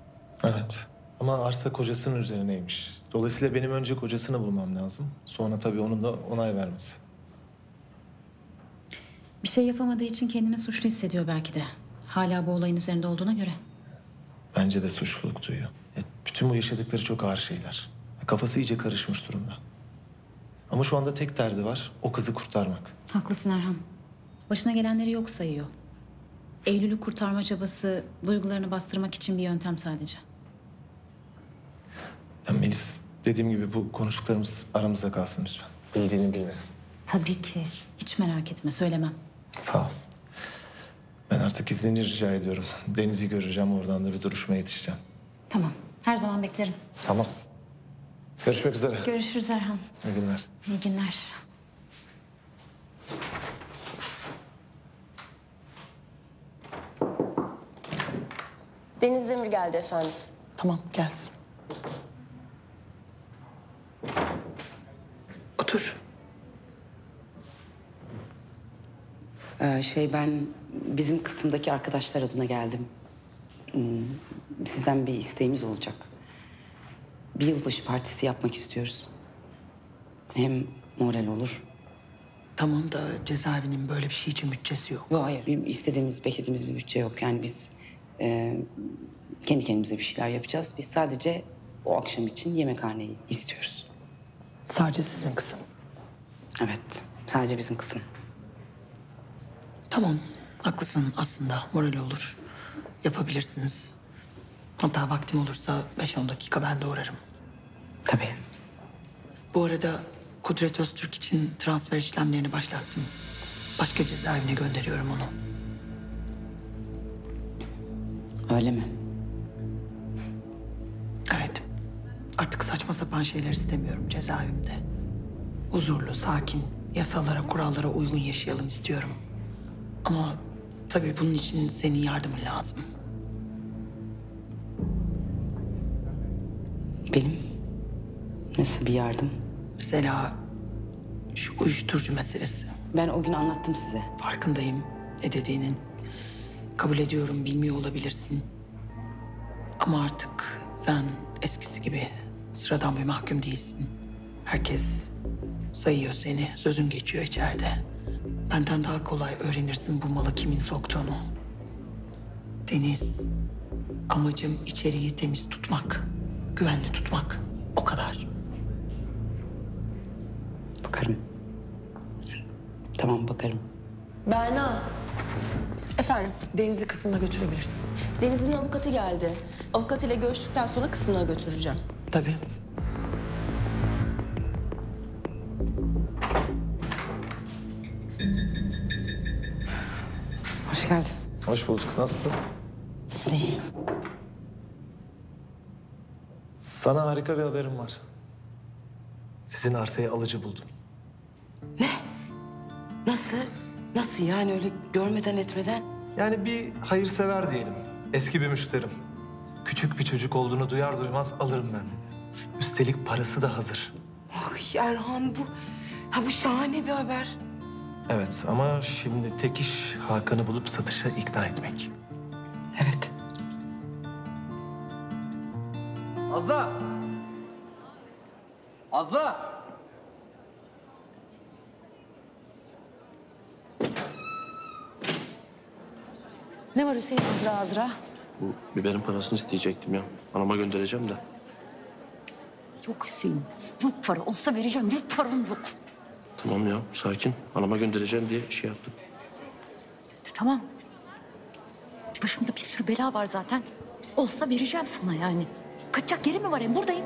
Evet. Ama arsa kocasının üzerineymiş. Dolayısıyla benim önce kocasını bulmam lazım. Sonra tabii onun da onay vermesi. Bir şey yapamadığı için kendini suçlu hissediyor belki de. Hala bu olayın üzerinde olduğuna göre. Bence de suçluluk duyuyor. Ya, bütün bu yaşadıkları çok ağır şeyler. Ya, Kafası iyice karışmış durumda. Ama şu anda tek derdi var. O kızı kurtarmak. Haklısın Erhan. Başına gelenleri yok sayıyor. Eylül'ü kurtarma çabası duygularını bastırmak için bir yöntem sadece. Ya Melis dediğim gibi bu konuştuklarımız aramızda kalsın lütfen. Bildiğini bilmesin. Tabii ki. Hiç merak etme söylemem. Sağ ol. Ben artık iznini rica ediyorum. Deniz'i göreceğim. Oradan da bir duruşmaya yetişeceğim. Tamam. Her zaman beklerim. Tamam. Görüşmek üzere. Görüşürüz Erhan. İyi günler. İyi günler. Deniz Demir geldi efendim. Tamam gelsin. Otur. Ee, şey ben bizim kısımdaki arkadaşlar adına geldim. Hmm, Sizden bir isteğimiz olacak. Bir yılbaşı partisi yapmak istiyoruz. Hem moral olur. Tamam da cezaevinin böyle bir şey için bütçesi yok. Yok hayır bir istediğimiz, beklediğimiz bir bütçe yok. Yani biz e, kendi kendimize bir şeyler yapacağız. Biz sadece o akşam için yemekhaneyi istiyoruz. Sadece sizin kısım. Evet, sadece bizim kısım. Tamam, haklısın aslında. Moral olur. Yapabilirsiniz. Hatta vaktim olursa 5-10 dakika ben de uğrarım. Tabii. Bu arada Kudret Öztürk için transfer işlemlerini başlattım. Başka cezaevine gönderiyorum onu. Öyle mi? Evet. Artık saçma sapan şeyler istemiyorum cezaevimde. Huzurlu, sakin, yasalara, kurallara uygun yaşayalım istiyorum. Ama tabii bunun için senin yardımın lazım. Benim? Nasıl bir yardım? Mesela şu uyuşturucu meselesi. Ben o gün anlattım size. Farkındayım ne dediğinin. Kabul ediyorum, bilmiyor olabilirsin. Ama artık sen eskisi gibi sıradan bir mahkum değilsin. Herkes sayıyor seni, sözün geçiyor içeride. Benden daha kolay öğrenirsin bu malı kimin soktuğunu. Deniz, amacım içeriği temiz tutmak, güvenli tutmak. O kadar. Bakarım. Tamam bakarım. Berna, Efendim? Denizli kısmına götürebilirsin. Deniz'in avukatı geldi. Avukatıyla görüştükten sonra kısmına götüreceğim. Tabii. Geldin. Hoş bulduk. Nasılsın? İyi. Sana harika bir haberim var. Sizin arsayı alıcı buldum. Nasıl? Nasıl yani öyle görmeden etmeden? Yani bir hayırsever diyelim. Eski bir müşterim. Küçük bir çocuk olduğunu duyar duymaz alırım ben dedi. Üstelik parası da hazır. Ay Erhan bu, ha bu şahane bir haber. Evet ama şimdi tek iş Hakan'ı bulup satışa ikna etmek. Evet. Azra! Azra! Ne var Hüseyin Azra Azra? Bu biberin parasını isteyecektim ya. Anama göndereceğim de. Yok Hüseyin. Yok para. Olsa vereceğim. Yok param yok. Tamam ya sakin. Anama göndereceğim diye şey yaptım. Tamam. Başımda bir sürü bela var zaten. Olsa vereceğim sana yani. Kaçacak yeri mi var hem? Buradayım.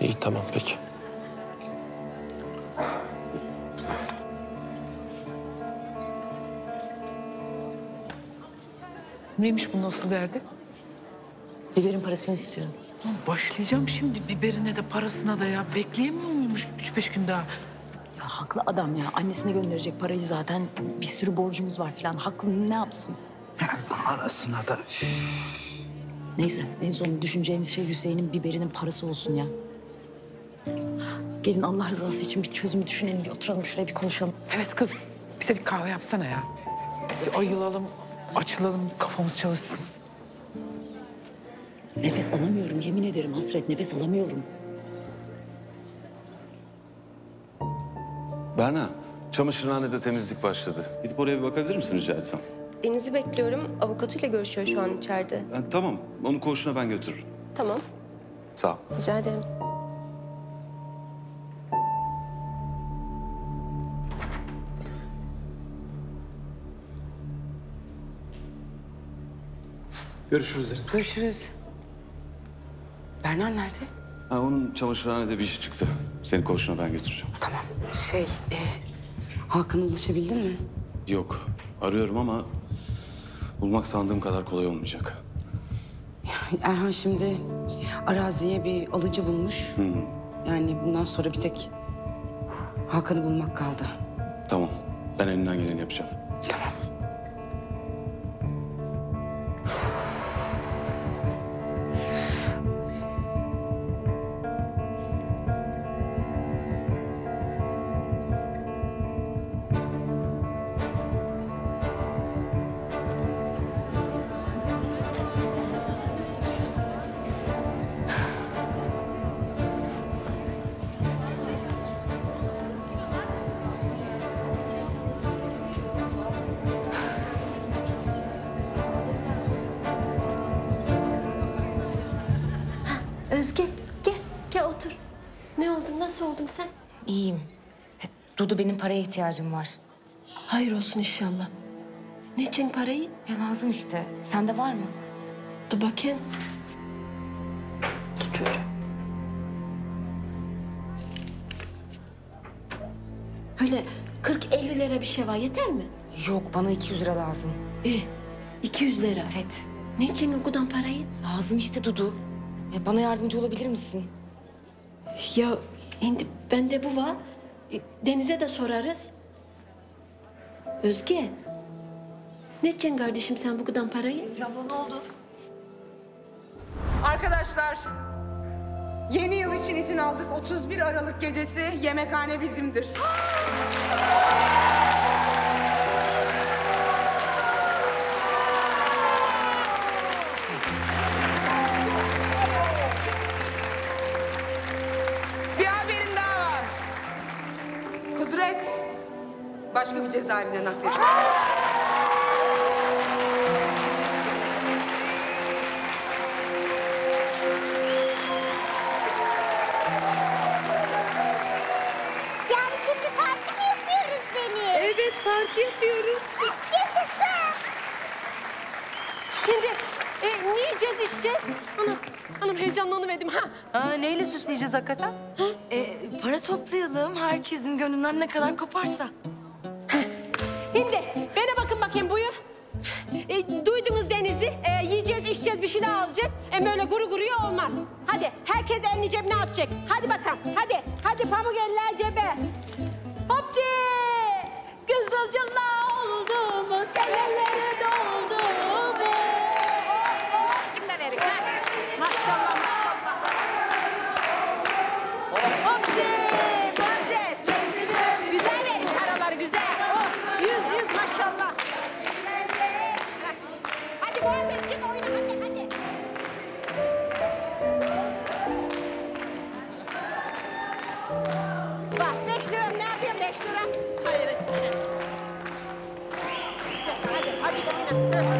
İyi tamam peki. Neymiş bu nasıl derdi? Biberin parasını istiyorum. Lan Başlayacağım şimdi biberine de parasına da ya. Bekleyemiyor muymuş üç beş gün daha? Ya haklı adam ya. Annesine gönderecek parayı zaten. Bir sürü borcumuz var falan. Haklı ne yapsın? Anasına da. Neyse en son düşüneceğimiz şey Hüseyin'in biberinin parası olsun ya. Gelin Allah rızası için bir çözümü düşünelim. Bir oturalım şuraya bir konuşalım. Evet kız bize bir kahve yapsana ya. Bir ayılalım, açılalım, kafamız çalışsın. Nefes alamıyorum yemin ederim hasret nefes alamıyorum. Berna, çamaşırhanede temizlik başladı. Gidip oraya bir bakabilir misin rica etsem? Deniz'i bekliyorum. Avukatıyla görüşüyor şu an içeride. Ha, tamam, onu koğuşuna ben götürürüm. Tamam. Sağ ol. Rica ederim. Görüşürüz Deniz. Görüşürüz. Bernar nerede? Ha, onun çamaşırhanede bir işi çıktı. Seni koğuşuna ben götüreceğim. Şey, e, Hakan'a ulaşabildin mi? Yok, arıyorum ama bulmak sandığım kadar kolay olmayacak. Erhan şimdi araziye bir alıcı bulmuş. Hı, Yani bundan sonra bir tek Hakan'ı bulmak kaldı. tamam, ben elimden geleni yapacağım. İhtiyacım var. Hayır olsun inşallah. Ne için parayı? Ya lazım işte. Sende var mı? Dur bakayım. Tut çocuğu. Öyle 40-50 lira bir şey var yeter mi? Yok bana 200 lira lazım. İyi. 200 lira. Evet. Ne için okudan parayı? Lazım işte Dudu. Ya bana yardımcı olabilir misin? Ya şimdi bende bu var. Deniz'e de sorarız. Özge. Ne için kardeşim sen bu kadar parayı? Abla ne oldu? Arkadaşlar, yeni yıl için izin aldık. 31 Aralık gecesi yemekhane bizimdir. Başka bir cezaevine nakledildi. Yani şimdi parti mi yapıyoruz Deniz? Evet parti yapıyoruz. Yaşasın. Şimdi e, ne yiyeceğiz içeceğiz? Anam, anam heyecanlanıverdim ha. Aa, neyle süsleyeceğiz hakikaten? E, para toplayalım. Herkesin gönlünden ne kadar koparsa. Şimdi bana bakın bakayım buyur. E, duydunuz Deniz'i. E, yiyeceğiz, içeceğiz, bir şeyler alacağız. E, böyle guru guruya olmaz. Hadi herkes elini cebine atacak. Hadi bakalım. Hadi. Hadi pamuk eller cebe. Hopti! Kızılcılla oldu mu? Senelere doldu Bak beş lira ne yapıyorsun beş lira? Hayır. Hadi hadi oyna.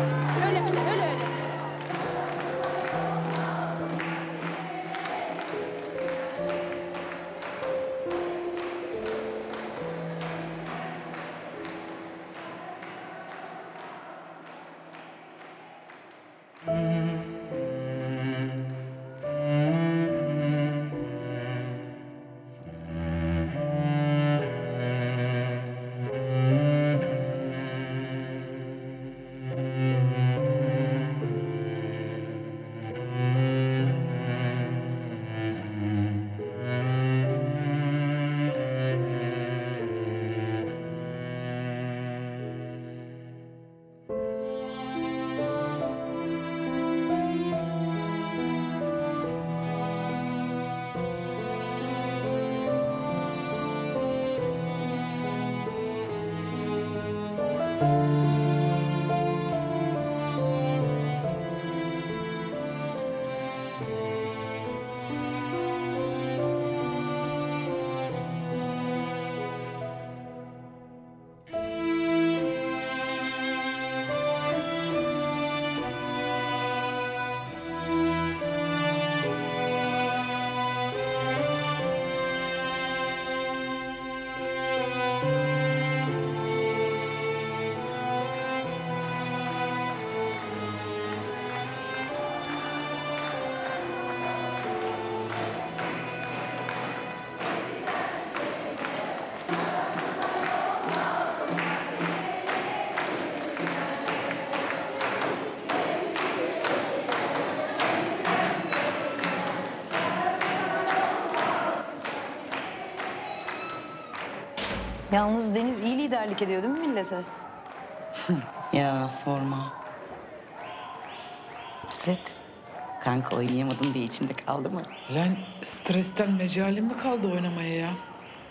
Yalnız Deniz iyi liderlik ediyor değil mi millete? Ya sorma. Hasret. Kanka oynayamadın diye içinde kaldı mı? Lan stresten mecalim mi kaldı oynamaya ya?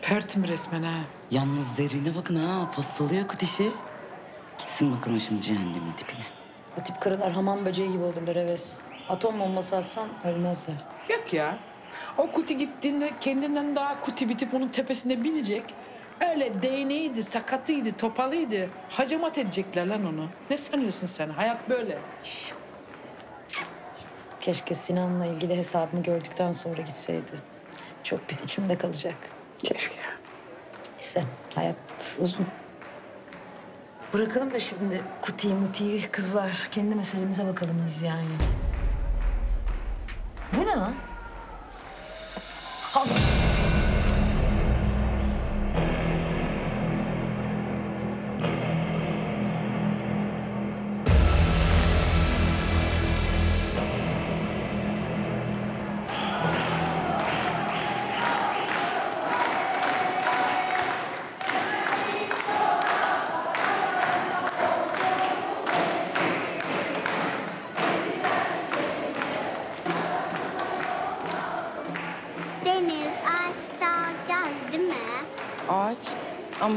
Pertim resmen ha. Yalnız Zerrin'e bakın ha. Postalıyor kutişi. Gitsin bakın o şimdi cehennemin dibine. O tip karılar hamam böceği gibi olurlar heves. Atom bombası atsan ölmezler. Yok ya. O kuti gittiğinde kendinden daha kuti bitip onun tepesine binecek. Öyle değneğiydi, sakatıydı, topalıydı. Hacamat edecekler lan onu. Ne sanıyorsun sen? Hayat böyle. Keşke Sinan'la ilgili hesabımı gördükten sonra gitseydi. Çok pis içimde kalacak. Keşke. Neyse hayat uzun. Bırakalım da şimdi kutiyi mutiyi kızlar. Kendi meselemize bakalım biz yani. Bu ne lan? Ha-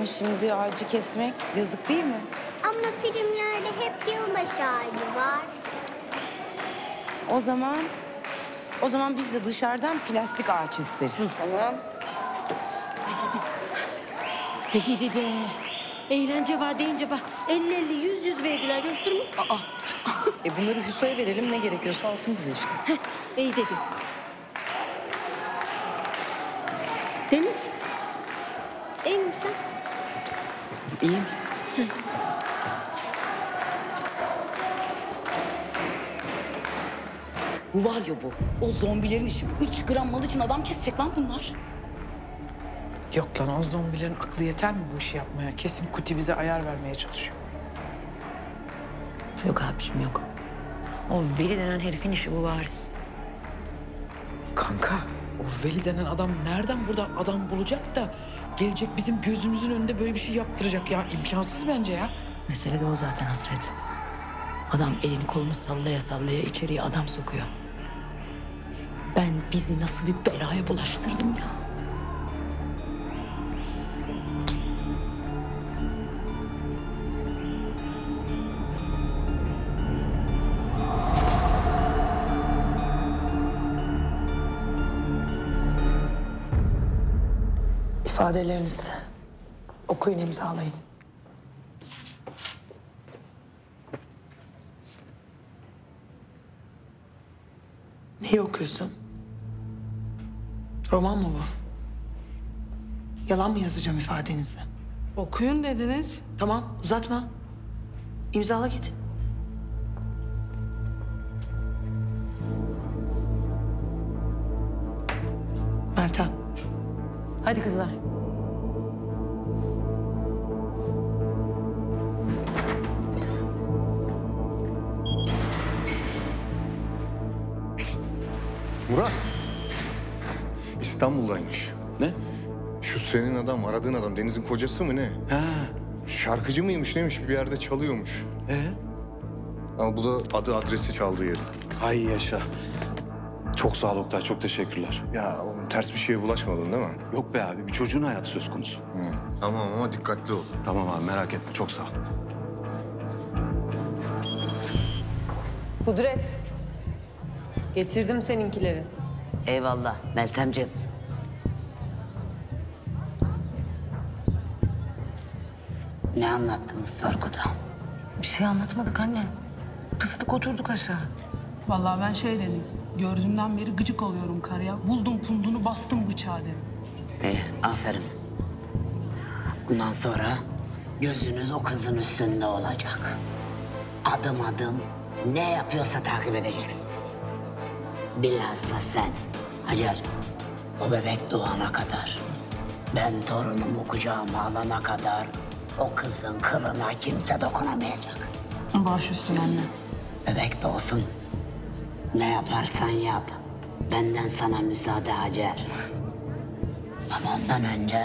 Ama şimdi ağacı kesmek yazık değil mi? Ama filmlerde hep yılbaşı ağacı var. O zaman o zaman biz de dışarıdan plastik ağaç isteriz. Tamam. Peki dede. Eğlence var deyince bak 50 50 100 100 verdiler gördün mü? Aa. E bunları Hüso'ya verelim ne gerekiyorsa alsın bize işte. Heh, iyi dedim. Deniz. İyi misin? İyiyim. Bu var ya bu. O zombilerin işi. Üç gram mal için adam kesecek lan bunlar. Yok lan o zombilerin aklı yeter mi bu işi yapmaya? Kesin Kuti bize ayar vermeye çalışıyor. Yok abiciğim yok. O Veli denen herifin işi bu Varis. Kanka o Veli denen adam nereden buradan adam bulacak da gelecek bizim gözümüzün önünde böyle bir şey yaptıracak ya. imkansız bence ya. Mesele de o zaten Hasret. Adam elini kolunu sallaya sallaya içeriye adam sokuyor. Ben bizi nasıl bir belaya bulaştırdım ya. İfadelerinizi okuyun imzalayın. Neyi okuyorsun? Roman mı bu? Yalan mı yazacağım ifadenizi? Okuyun dediniz. Tamam uzatma. İmzala git. Meltem. Hadi kızlar. Murat. İstanbul'daymış. Ne? Şu senin adam, aradığın adam Deniz'in kocası mı ne? Ha. Şarkıcı mıymış neymiş bir yerde çalıyormuş. Ee? Al bu da adı adresi çaldığı yeri. Ay yaşa. Çok sağ ol Oktay, çok teşekkürler. Ya oğlum ters bir şeye bulaşmadın değil mi? Yok be abi, bir çocuğun hayatı söz konusu. Tamam ama dikkatli ol. Tamam abi, merak etme. Çok sağ ol. Kudret. Getirdim seninkileri. Eyvallah Meltemciğim. Ne anlattınız sorguda? Bir şey anlatmadık anne. Pıstık oturduk aşağı. Vallahi ben şey dedim. Gördüğümden beri gıcık oluyorum karıya. Buldum pundunu bastım bıçağı dedim. İyi, aferin. Bundan sonra gözünüz o kızın üstünde olacak. Adım adım ne yapıyorsa takip edeceksiniz. Bilhassa sen Hacer. O bebek doğana kadar, ben torunumu kucağıma alana kadar o kızın kılına kimse dokunamayacak. Baş üstüne anne. Bebek doğsun. Ne yaparsan yap. Benden sana müsaade Hacer. Ama ondan önce...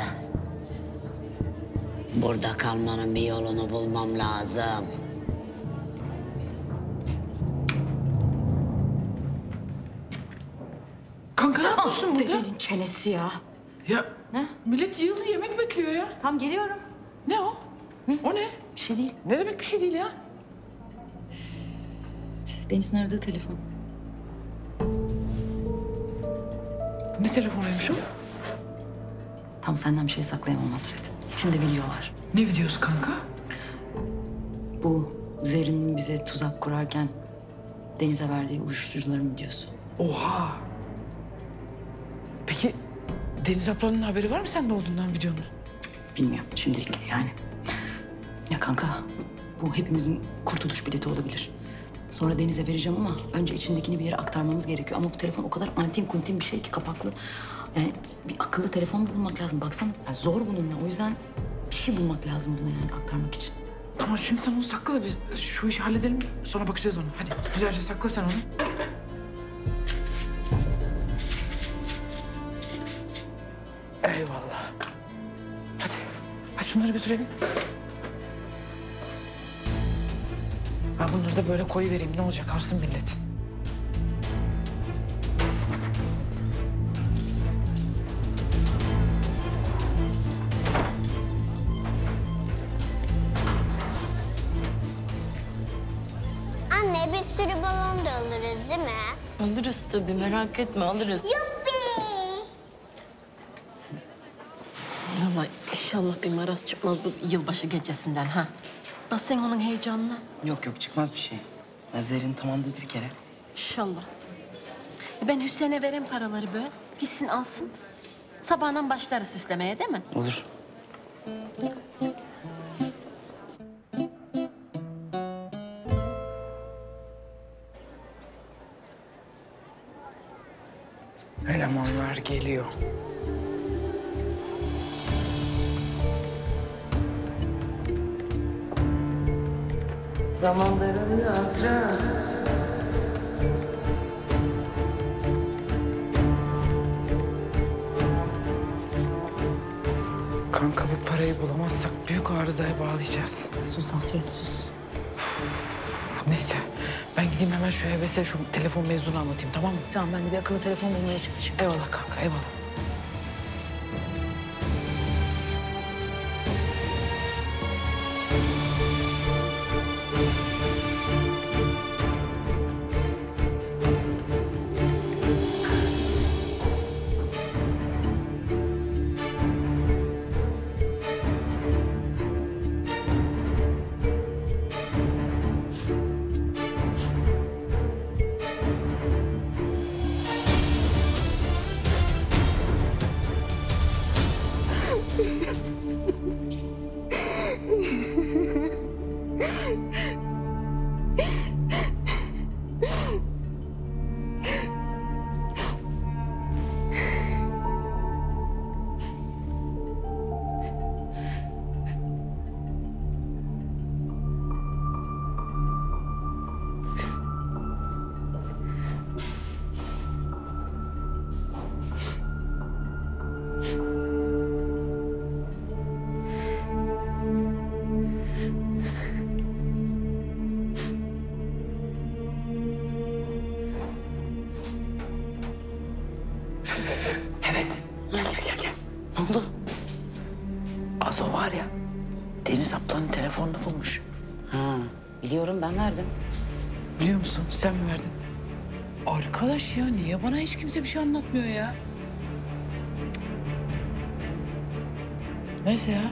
Burada kalmanın bir yolunu bulmam lazım. Kanka ne yapıyorsun burada? Dedenin çenesi ya. Ya ne? millet yıl yemek bekliyor ya. Tam geliyorum. Ne o? O ne? Bir şey değil. Ne demek bir şey değil ya? Deniz'in aradığı telefon. Ne telefonuymuş o? Tam senden bir şey saklayamam Hasret. İçimde biliyorlar. Ne videosu kanka? Bu Zerrin'in bize tuzak kurarken Deniz'e verdiği uyuşturucuların videosu. Oha. Peki Deniz ablanın haberi var mı sende olduğundan videonun? Bilmiyorum şimdilik yani. Ya kanka bu hepimizin kurtuluş bileti olabilir. Sonra Deniz'e vereceğim ama önce içindekini bir yere aktarmamız gerekiyor. Ama bu telefon o kadar antin kuntin bir şey ki kapaklı. Yani bir akıllı telefon bulmak lazım. Baksana ya zor bununla. O yüzden bir şey bulmak lazım buna yani aktarmak için. Tamam şimdi sen onu sakla da biz şu işi halledelim. Sonra bakacağız ona. Hadi güzelce sakla sen onu. Eyvallah. Hadi. Hadi şunları götürelim. Ben bunları da böyle koyu vereyim. Ne olacak? Alsın millet. Anne bir sürü balon da alırız değil mi? Alırız tabii merak etme alırız. Yuppi! İnşallah bir maraz çıkmaz bu yılbaşı gecesinden ha. Bas sen onun heyecanına. Yok yok çıkmaz bir şey. Ezlerin tamam dedi bir kere. İnşallah. E ben Hüseyin'e verem paraları böyle. Gitsin alsın. Sabahından başlarız süslemeye değil mi? Olur. Elemanlar geliyor. Zamanlarını Azra. Kanka bu parayı bulamazsak büyük arızaya bağlayacağız. Sus Hasret sus. Neyse ben gideyim hemen şu hevese şu telefon mevzunu anlatayım tamam mı? Tamam ben de bir akıllı telefon bulmaya çalışacağım. Eyvallah kanka eyvallah. Kimse bir şey anlatmıyor ya? Neyse ya.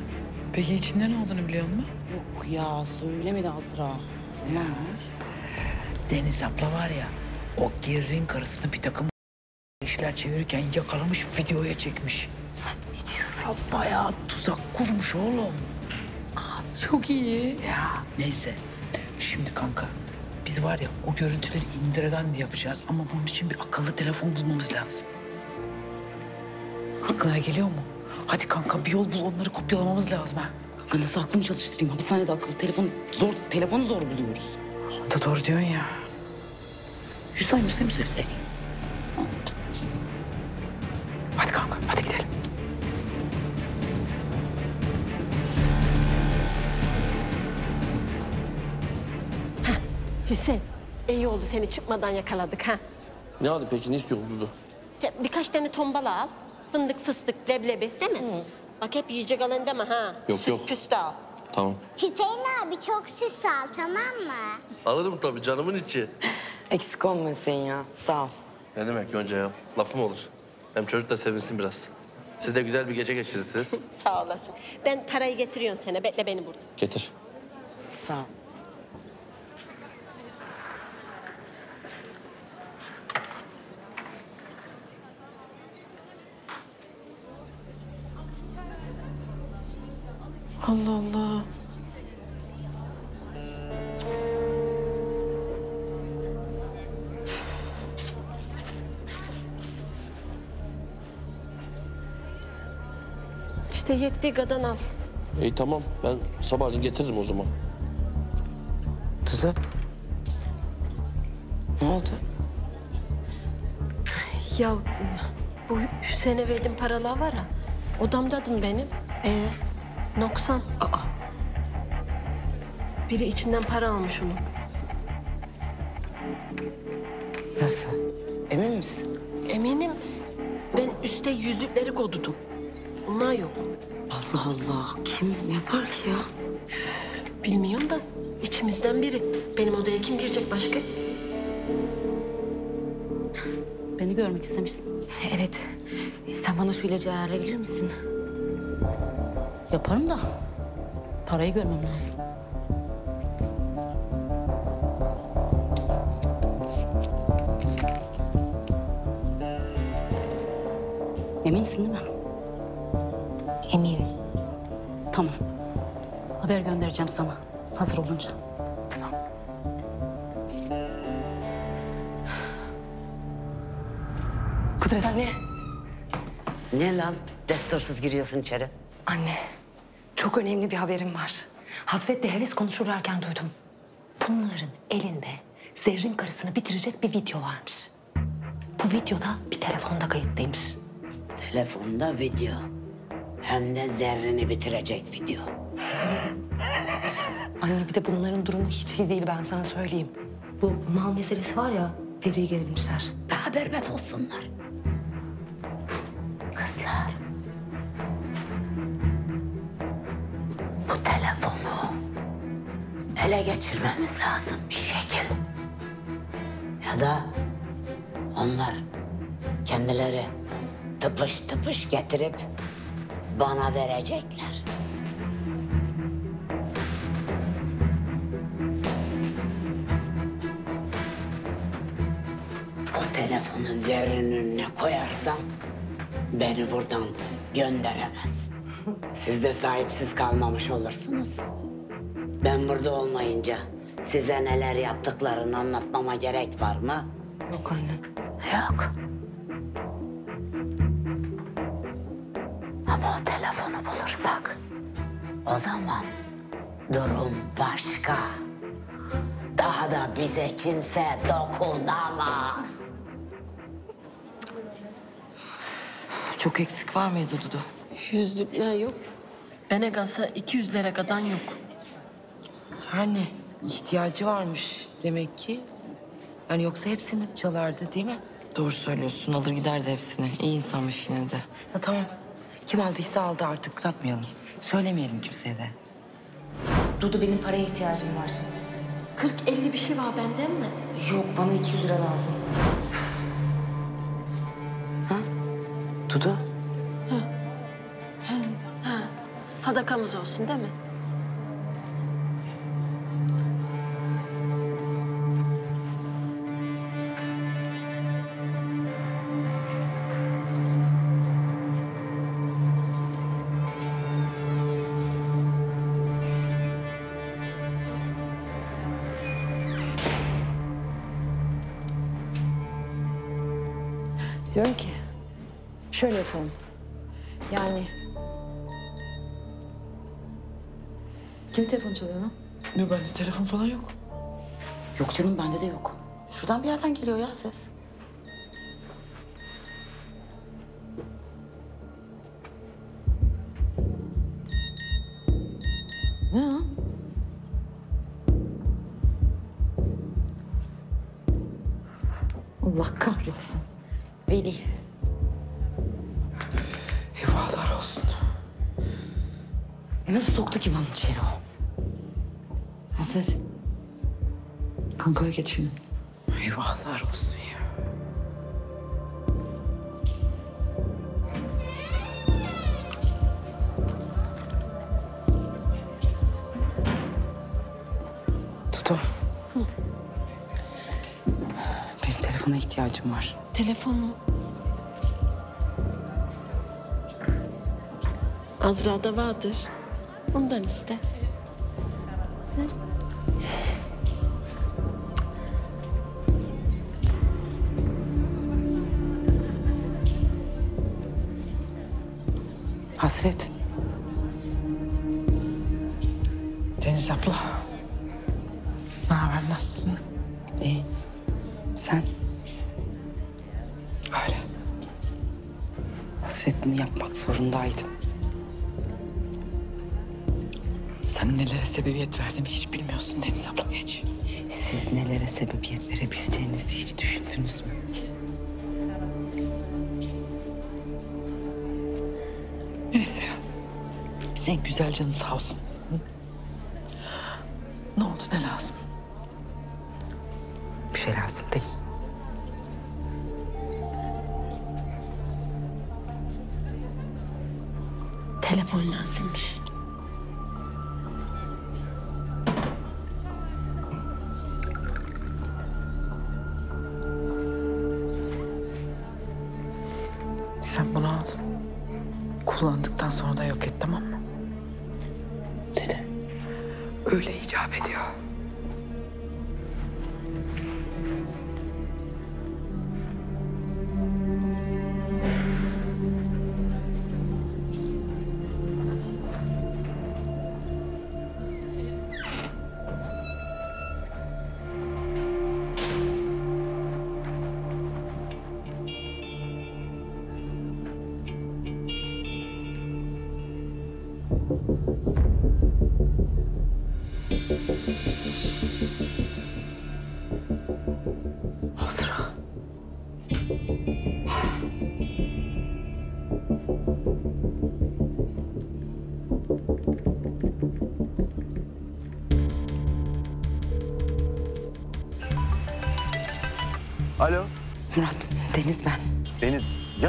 Peki içinde ne olduğunu biliyor musun? Yok ya söylemedi Azra. Ne varmış? Deniz abla var ya. O Gerrin karısını bir takım işler çevirirken yakalamış videoya çekmiş. Sen ne diyorsun? Ya bayağı tuzak kurmuş oğlum. Aa, çok iyi. Ya neyse. Şimdi kanka biz var ya o görüntüleri indirden yapacağız ama bunun için bir akıllı telefon bulmamız lazım. Aklına geliyor mu? Hadi kanka bir yol bul onları kopyalamamız lazım ha. Kanka nasıl aklımı çalıştırayım? Hapishanede akıllı telefon zor, telefonu zor buluyoruz. Da doğru diyorsun ya. Hüseyin, Hüseyin, Hüseyin. Hüseyin, iyi oldu seni çıkmadan yakaladık ha. Ne hadi peki ne istiyorsun Dudu? Ya Birkaç tane tombala al. Fındık, fıstık, leblebi değil mi? Bak hep yiyecek alan deme ha. Yok, Süs yok. püs de al. Tamam. Hüseyin abi çok süs al tamam mı? Alırım tabii canımın içi. Eksik olma Hüseyin ya. Sağ ol. Ne demek Yonca ya? Lafım olur. Hem çocuk da sevinsin biraz. Siz de güzel bir gece geçirirsiniz. Sağ olasın. Ben parayı getiriyorum sana. Bekle beni burada. Getir. Sağ ol. Allah Allah. İşte yettiği kadar al. İyi tamam ben sabahleyin getiririm o zaman. Dudu. Ne oldu? Ya bu Hüseyin'e verdiğim paralar var ya. Odamdadın benim. Ee? Noksan. Aa. Biri içinden para almış onu. Nasıl? Emin misin? Eminim ben üste yüzlükleri kodudum. Onlar yok. Allah Allah. Kim yapar ki ya? Bilmiyorum da içimizden biri. Benim odaya kim girecek başka? Beni görmek istemişsin. Evet. Sen bana şu ilacı ayarlayabilir misin? Yaparım da parayı görmem lazım. Eminsin değil mi? Eminim. Tamam. Haber göndereceğim sana hazır olunca. Tamam. Kudret anne. Ne lan? Destursuz giriyorsun içeri. Anne, çok önemli bir haberim var. Hasret'le Heves konuşurlarken duydum. Bunların elinde Zerrin karısını bitirecek bir video varmış. Bu videoda bir telefonda kayıtlıymış. Telefonda video. Hem de zerrini bitirecek video. Anne bir de bunların durumu hiç iyi değil ben sana söyleyeyim. Bu mal meselesi var ya, feci gerilmişler. Daha berbat olsunlar. Ele geçirmemiz lazım bir şekil. Ya da onlar kendileri tıpış tıpış getirip bana verecekler. O telefonu zerrin önüne koyarsam beni buradan gönderemez. Siz de sahipsiz kalmamış olursunuz. Ben burada olmayınca size neler yaptıklarını anlatmama gerek var mı? Yok anne. Yok. Ama o telefonu bulursak o zaman durum başka. Daha da bize kimse dokunamaz. Çok eksik var mıydı Dudu? Yüzlükler yok. Bene kalsa 200 lira kadar yok. Yani ihtiyacı varmış demek ki. Yani yoksa hepsini çalardı değil mi? Doğru söylüyorsun. Alır giderdi hepsini. İyi insanmış yine de. Ha tamam. Kim aldıysa aldı artık uzatmayalım. Söylemeyelim kimseye de. Dudu benim paraya ihtiyacım var. 40-50 bir şey var benden mi? Yok bana 200 lira lazım. Dudu. Ha. Ha. ha. Sadakamız olsun değil mi? Yapalım. Yani kim telefon çalıyor lan? Ne bende telefon falan yok. Yok canım bende de yok. Şuradan bir yerden geliyor ya ses. Azra'da vardır. Ondan iste. Sen güzel canın sağ olsun. Hı? Ne oldu ne lazım? Bir şey lazım değil. Telefon lazımmış.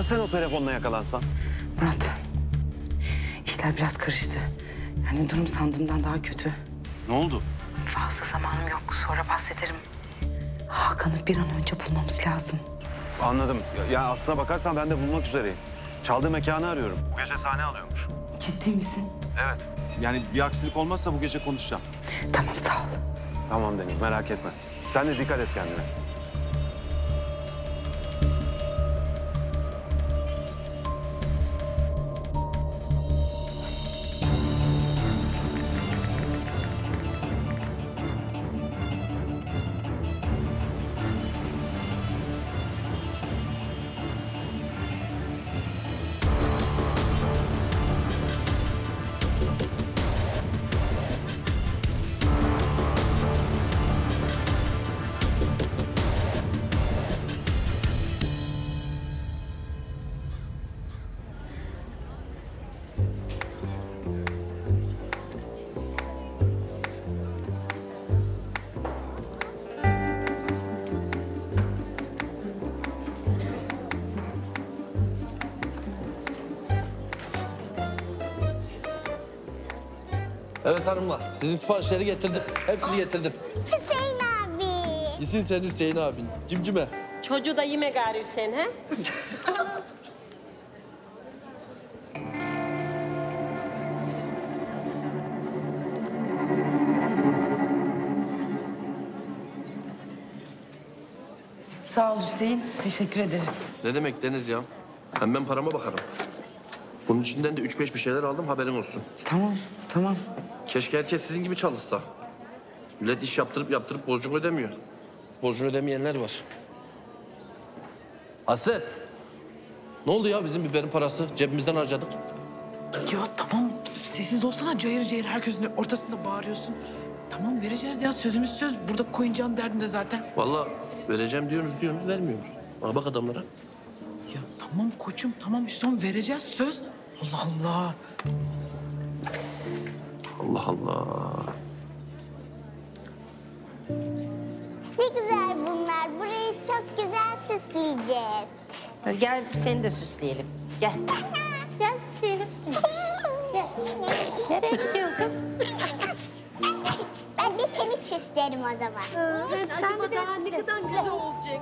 Sen o telefonla yakalansan? Murat, işler biraz karıştı. Yani durum sandığımdan daha kötü. Ne oldu? Fazla zamanım yok. Sonra bahsederim. Hakan'ı bir an önce bulmamız lazım. Anladım. Ya, ya aslına bakarsan ben de bulmak üzereyim. Çaldığı mekanı arıyorum. Bu gece sahne alıyormuş. Ciddi misin? Evet. Yani bir aksilik olmazsa bu gece konuşacağım. Tamam sağ ol. Tamam Deniz merak etme. Sen de dikkat et kendine. Evet hanımlar, sizin siparişleri getirdim. Hepsini getirdim. Hüseyin abi. İsin sen Hüseyin abin. Cimcime. Çocuğu da yeme gari Hüseyin ha? Sağ ol Hüseyin. Teşekkür ederiz. Ne demek Deniz ya? Hem ben parama bakarım. Bunun içinden de üç beş bir şeyler aldım haberin olsun. Tamam, tamam. Keşke herkes sizin gibi çalışsa. Millet iş yaptırıp yaptırıp borcunu ödemiyor. Borcunu ödemeyenler var. Hasret. Ne oldu ya bizim biberin parası? Cebimizden harcadık. Ya tamam sessiz olsana cayır cayır herkesin ortasında bağırıyorsun. Tamam vereceğiz ya sözümüz söz. Burada koyuncağın derdinde zaten. Vallahi vereceğim diyorsunuz diyorsunuz vermiyorsunuz. Aa bak adamlara. Ya tamam koçum tamam Hüsam vereceğiz söz. Allah Allah. Allah Allah. Ne güzel bunlar. Burayı çok güzel süsleyeceğiz. Gel seni de süsleyelim. Gel. Gel süsleyelim seni. Gel. Nereye gidiyorsun kız? Seni süslerim o zaman. Sen acaba daha ne kadar güzel olacak.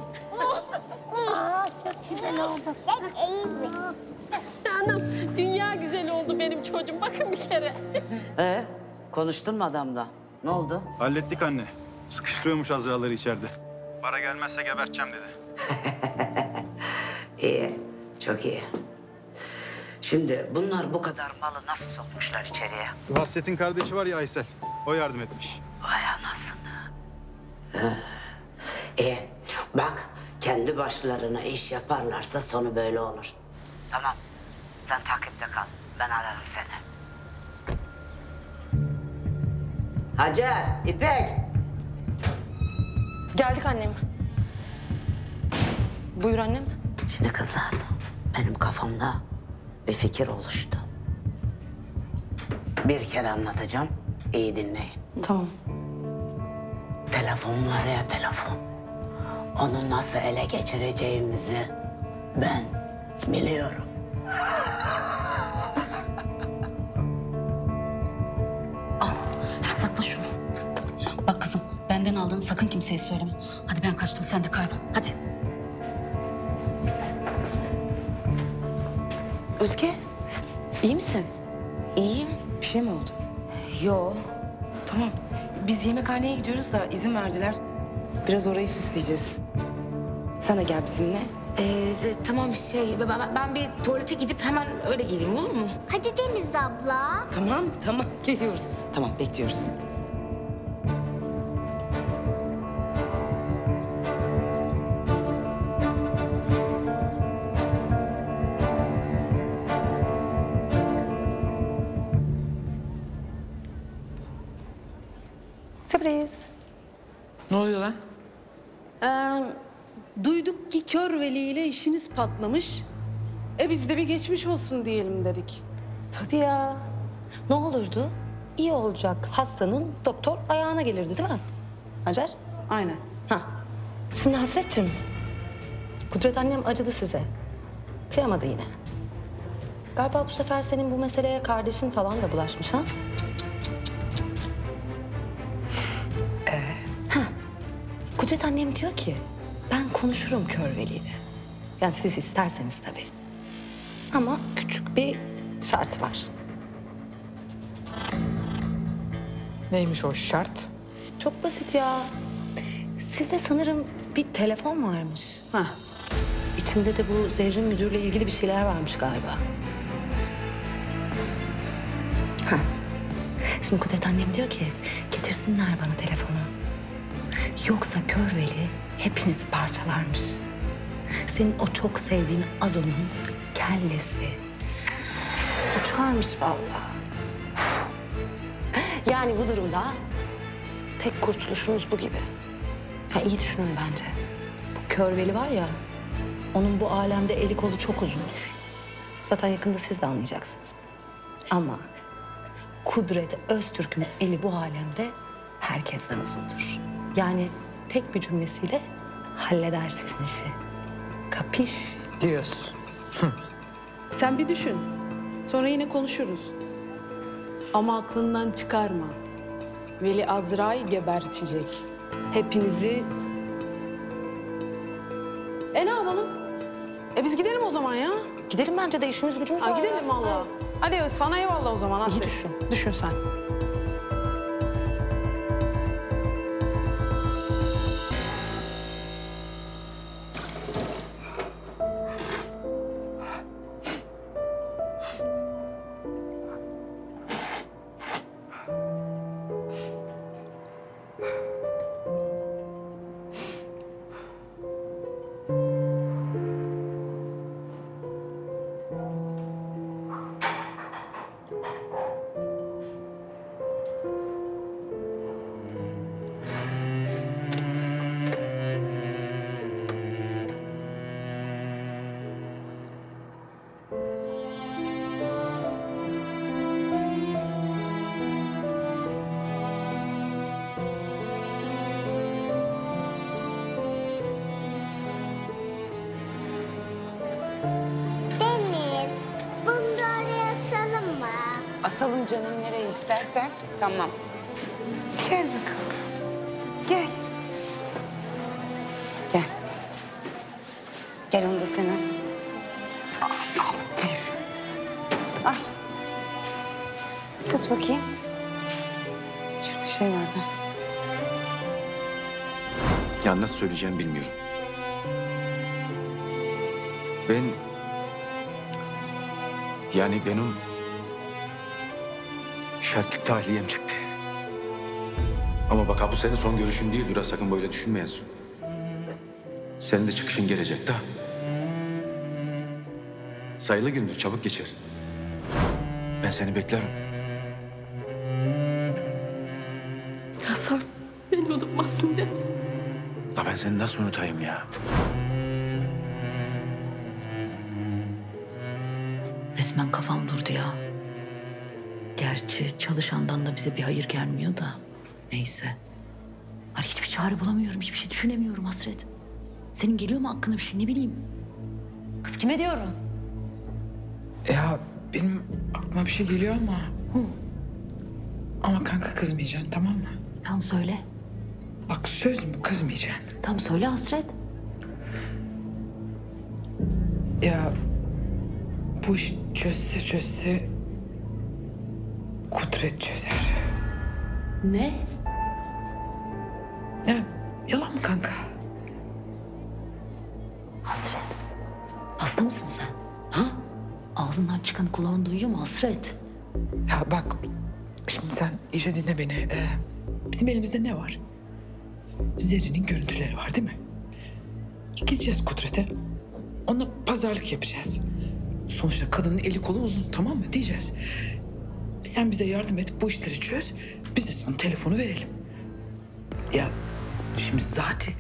Aa, çok güzel oldu. Ben iyi mi? Anam dünya güzel oldu benim çocuğum. Bakın bir kere. Ee, konuştun mu adamla? Ne oldu? Hallettik anne. Sıkıştırıyormuş Azraları içeride. Para gelmezse geberteceğim dedi. İyi, çok iyi. Şimdi bunlar bu kadar malı nasıl sokmuşlar içeriye? Bu Hasret'in kardeşi var ya Aysel. O yardım etmiş. Vay anasını. İyi, bak kendi başlarına iş yaparlarsa sonu böyle olur. Tamam, sen takipte kal. Ben ararım seni. Hacer, İpek. Geldik annem. Buyur annem. Şimdi kızlar, benim kafamda bir fikir oluştu. Bir kere anlatacağım, iyi dinleyin. Tamam. Telefon var ya telefon. Onu nasıl ele geçireceğimizi ben biliyorum. Ha, sakla şunu. Bak kızım benden aldığını sakın kimseye söyleme. Hadi ben kaçtım sen de kaybol. Hadi. Özge, iyi misin? İyiyim. Bir şey mi oldu? Yo. Tamam. Biz yemekhaneye gidiyoruz da izin verdiler. Biraz orayı süsleyeceğiz. Sen de gel bizimle. Ee, tamam şey ben, ben bir tuvalete gidip hemen öyle geleyim olur mu? Hadi Deniz abla. Tamam, tamam. Geliyoruz. Tamam, bekliyoruz. Ne oluyor lan? Ee, duyduk ki kör veli ile işiniz patlamış. E biz de bir geçmiş olsun diyelim dedik. Tabii ya. Ne olurdu? İyi olacak hastanın doktor ayağına gelirdi değil mi? Hacer? Aynen. Ha. Şimdi Hasretciğim. Kudret annem acıdı size. Kıyamadı yine. Galiba bu sefer senin bu meseleye kardeşin falan da bulaşmış ha? Kudret annem diyor ki ben konuşurum kör veliyle. Yani siz isterseniz tabii. Ama küçük bir şart var. Neymiş o şart? Çok basit ya. Sizde sanırım bir telefon varmış. Ha. İçinde de bu Zerrin müdürle ilgili bir şeyler varmış galiba. Ha. Şimdi Kudret annem diyor ki getirsinler bana telefonu. Yoksa kör veli hepinizi parçalarmış. Senin o çok sevdiğin Azo'nun kellesi. Uçarmış vallahi. Yani bu durumda tek kurtuluşunuz bu gibi. Ya iyi düşünün bence. Bu kör veli var ya, onun bu alemde eli kolu çok uzundur. Zaten yakında siz de anlayacaksınız. Ama Kudret Öztürk'ün eli bu alemde herkesten uzundur. Yani tek bir cümlesiyle halleder sizin işi. Kapiş? Diyorsun. Sen bir düşün. Sonra yine konuşuruz. Ama aklından çıkarma. Veli Azra'yı gebertecek. Hepinizi... E ne yapalım? E biz gidelim o zaman ya. Gidelim bence de işimiz gücümüz ha, var. Gidelim valla. Hadi sana eyvallah o zaman. Aslı. düşün. Düşün sen. istersen. Tamam. Gel bakalım. Gel. Gel. Gel onu da sen as. Aferin. Ay. Tut bakayım. Şurada şey var da. Ya nasıl söyleyeceğimi bilmiyorum. Ben... Yani benim... Şartlık tahliyem çıktı. Ama bak ha bu senin son görüşün değil. Dura sakın böyle düşünmeyesin. Senin de çıkışın gelecek de. Sayılı gündür çabuk geçer. Ben seni beklerim. Hasan beni unutmazsın değil mi? La ben seni nasıl unutayım ya? Resmen kafam durdu ya. Gerçi çalışandan da bize bir hayır gelmiyor da. Neyse. Hani hiçbir çare bulamıyorum, hiçbir şey düşünemiyorum Hasret. Senin geliyor mu aklına bir şey ne bileyim. Kız kime diyorum? Ya benim aklıma bir şey geliyor ama... Ama kanka kızmayacaksın tamam mı? Tam söyle. Bak söz mü kızmayacaksın? Tam söyle Hasret. Ya bu iş çözse çözse Kudret çözer. Ne? Yani yalan mı kanka? Hasret. Hasta mısın sen? Ha? Ağzından çıkanı kulağın duyuyor mu Hasret? Ya bak şimdi sen iyice dinle beni. Ee, bizim elimizde ne var? Zerrin'in görüntüleri var değil mi? Gideceğiz Kudret'e. Onunla pazarlık yapacağız. Sonuçta kadının eli kolu uzun tamam mı diyeceğiz. Sen bize yardım et bu işleri çöz. Biz de sana telefonu verelim. Ya şimdi zaten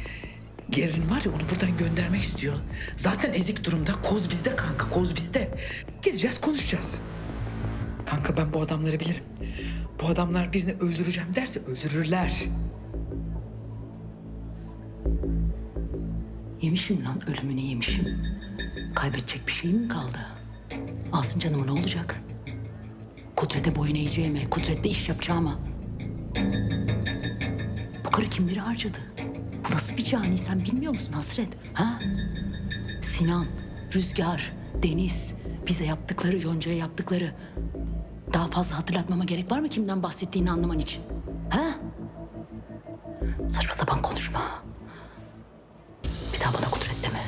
Gerin var ya onu buradan göndermek istiyor. Zaten ezik durumda. Koz bizde kanka, koz bizde. Gideceğiz, konuşacağız. Kanka ben bu adamları bilirim. Bu adamlar birini öldüreceğim derse öldürürler. Yemişim lan ölümünü yemişim. Kaybedecek bir şeyim mi kaldı? Alsın canımı ne olacak? Kudrete boyun eğeceğime, kudretle iş yapacağıma. Bu karı kimleri harcadı? Bu nasıl bir cani sen bilmiyor musun Hasret? Ha? Sinan, Rüzgar, Deniz, bize yaptıkları, Yonca'ya yaptıkları. Daha fazla hatırlatmama gerek var mı kimden bahsettiğini anlaman için? Ha? Saçma sapan konuşma. Bir daha bana kudret deme.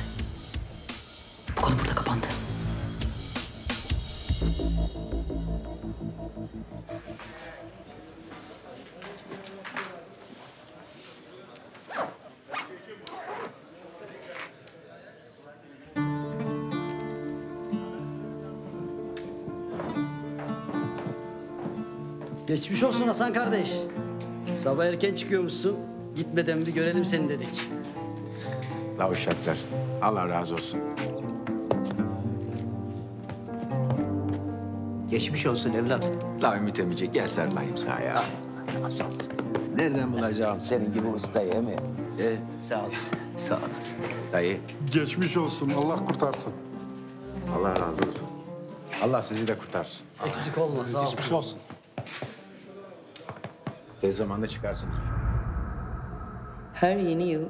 Geçmiş olsun Hasan kardeş. Sabah erken çıkıyormuşsun. Gitmeden bir görelim seni dedik. La uşaklar. Allah razı olsun. Geçmiş olsun evlat. La Ümit emici gel sarılayım sana ya. Nereden bulacağım senin gibi ustayı emi? Ee, Sağ ol. Sağ olasın. dayı. Geçmiş olsun. Allah kurtarsın. Allah razı olsun. Allah sizi de kurtarsın. Eksik olma sağ ol. Geçmiş olsun. Tez zamanda çıkarsınız. Her yeni yıl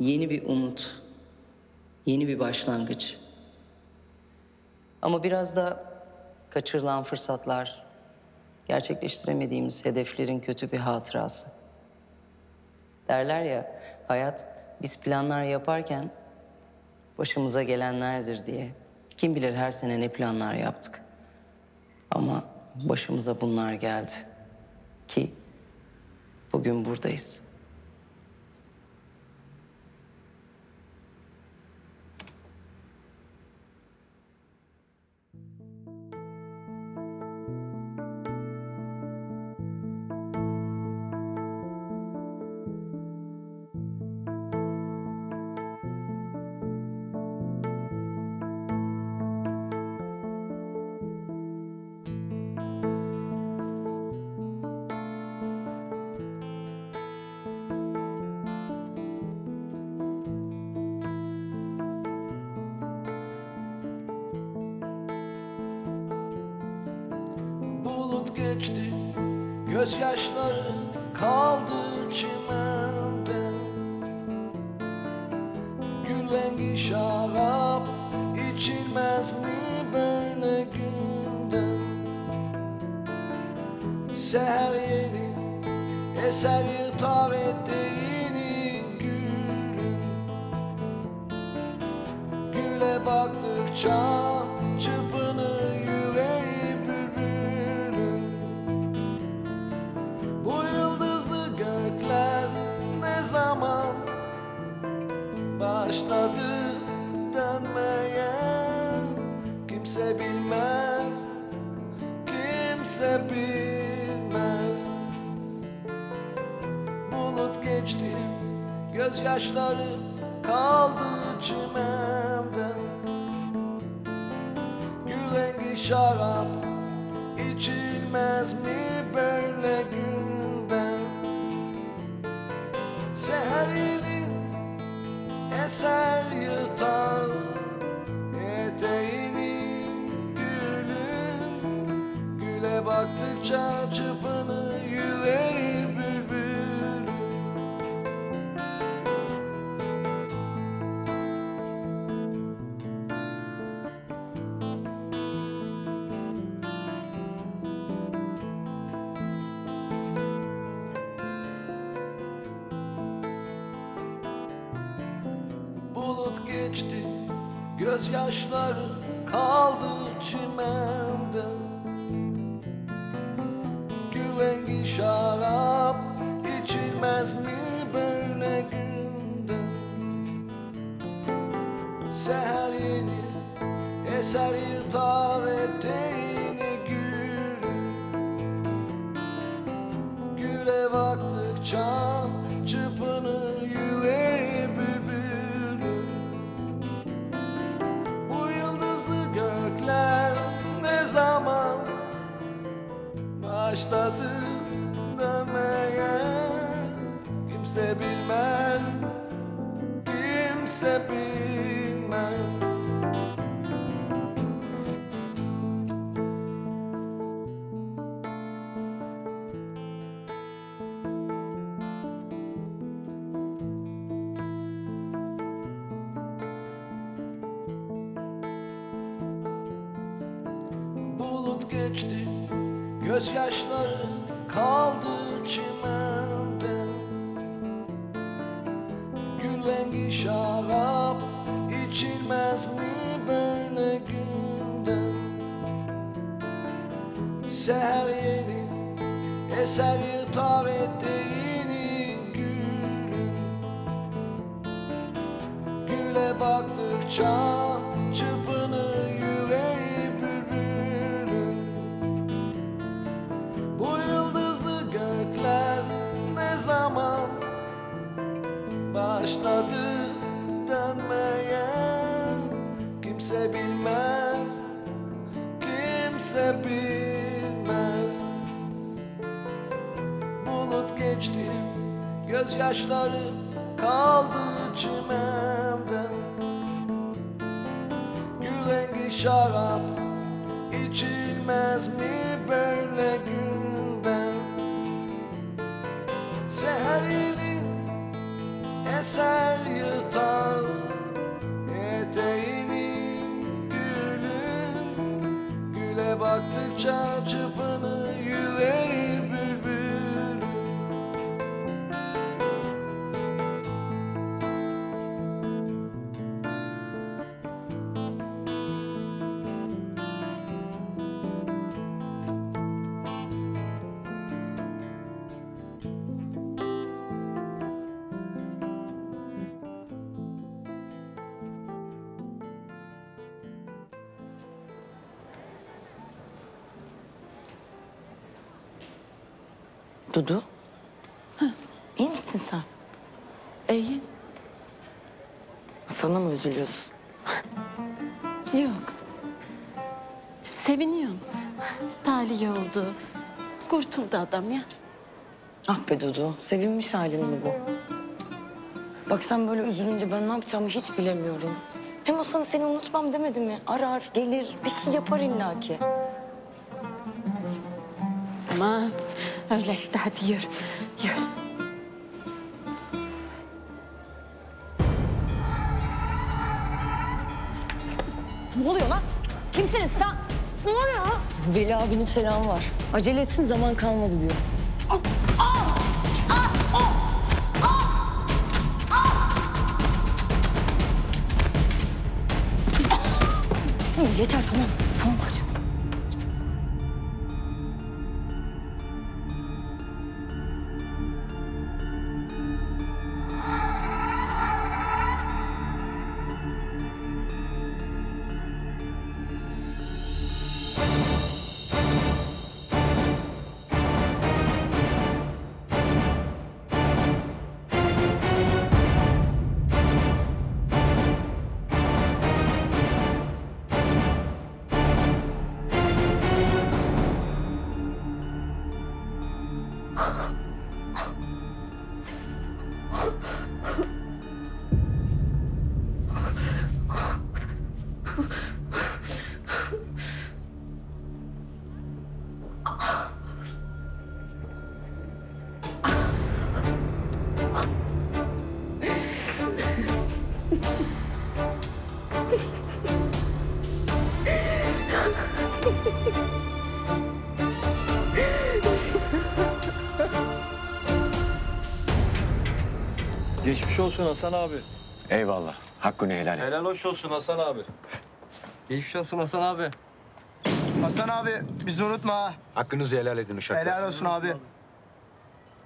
yeni bir umut, yeni bir başlangıç. Ama biraz da kaçırılan fırsatlar, gerçekleştiremediğimiz hedeflerin kötü bir hatırası. Derler ya, hayat biz planlar yaparken başımıza gelenlerdir diye. Kim bilir her sene ne planlar yaptık. Ama başımıza bunlar geldi. Ki bugün buradayız. Geçti Gözyaşları kaldı çimende. Gül rengi şarap içilmez mi böyle günde? Seher yeni eser yırtar eteğini gülün Güle baktıkça gözyaşları kaldı Gözyaşları kaldı gözyaşları Dudu. İyi misin sen? İyiyim. Sana mı üzülüyorsun? Yok. Seviniyorum. Talih oldu. Kurtuldu adam ya. Ah be Dudu, sevinmiş halin mi bu? Bak sen böyle üzülünce ben ne yapacağımı hiç bilemiyorum. Hem o sana seni unutmam demedi mi? Arar, gelir, bir şey yapar illaki. Aman öyle işte hadi yürü. Yürü. Ne oluyor lan? Kimsiniz sen? Ne oluyor? Veli abinin selamı var. Acele etsin zaman kalmadı diyor. Yeter tamam. Olsun Hasan abi. Eyvallah. Hakkını helal et. Helal hoş olsun Hasan abi. Geçmiş olsun Hasan abi. Hasan abi bizi unutma ha. Hakkınızı helal edin uşaklar. Helal olsun abi.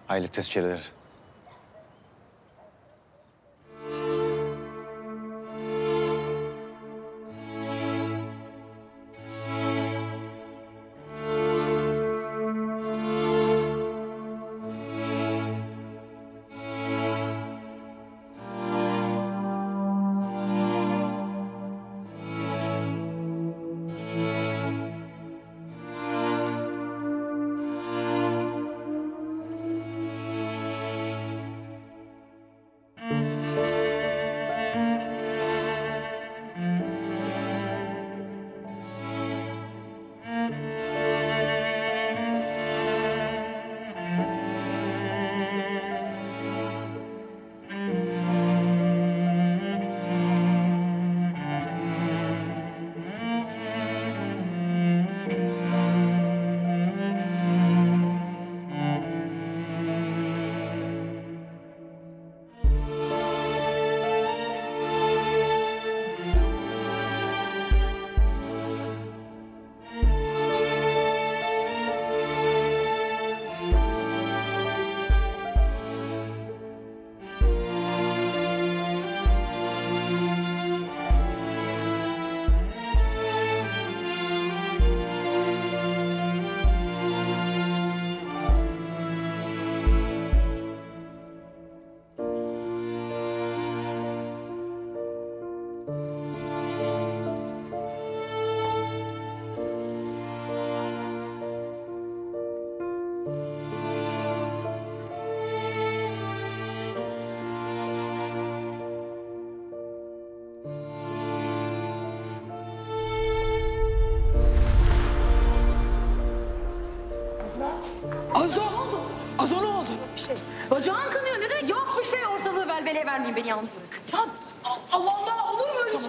Hayırlı tezkereler.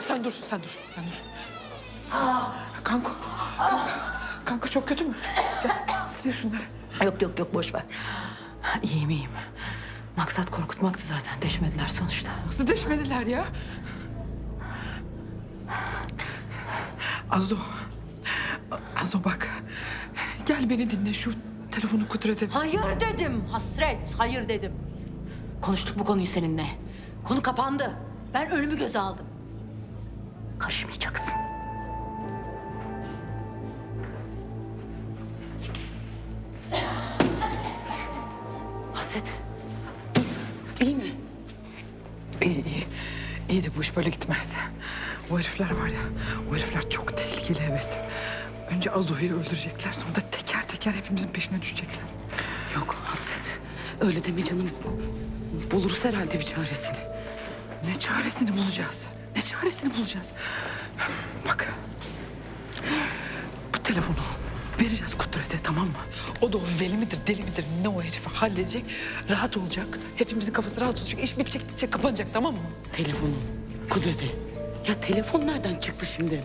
Sen dur sen dur sen dur. Kanka. Kanka, kanka çok kötü mü? Gel sil şunları. Yok yok yok boş ver. İyiyim iyiyim. Maksat korkutmaktı zaten. Deşmediler sonuçta. Nasıl deşmediler ya? Azo. Azo bak. Gel beni dinle şu telefonu Kudret'e. Hayır dedim hasret, hayır dedim. Konuştuk bu konuyu seninle. Konu kapandı. Ben ölümü göze aldım. Karışmayacaksın. Hasret. İyi mi? İyi iyi. İyi de bu iş böyle gitmez. O herifler var ya, o herifler çok tehlikeli heves. Önce Azo'yu öldürecekler, sonra da teker teker hepimizin peşine düşecekler. Yok Hasret. Öyle deme canım. Buluruz herhalde bir çaresini. Ne çaresini bulacağız? Çaresini bulacağız? Bak. Bu telefonu vereceğiz Kudret'e tamam mı? O da o veli midir, deli midir ne o herifi halledecek. Rahat olacak. Hepimizin kafası rahat olacak. İş bitecek, bitecek, kapanacak tamam mı? Telefonu. Kudret'e. Ya telefon nereden çıktı şimdi?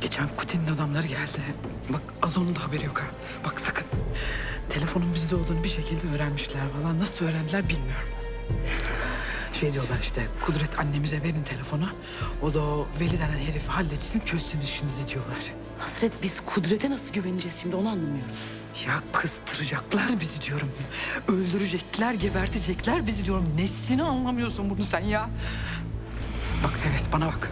Geçen Kutin'in adamları geldi. Bak Azo'nun da haberi yok ha. Bak sakın. Telefonun bizde olduğunu bir şekilde öğrenmişler falan. Nasıl öğrendiler bilmiyorum. Şey diyorlar işte Kudret annemize verin telefonu. O da o Veli denen herifi halletsin çözsün işinizi diyorlar. Hasret biz Kudret'e nasıl güveneceğiz şimdi onu anlamıyorum. Ya kıstıracaklar bizi diyorum. Öldürecekler, gebertecekler bizi diyorum. Nesini anlamıyorsun bunu sen ya? Bak Heves bana bak.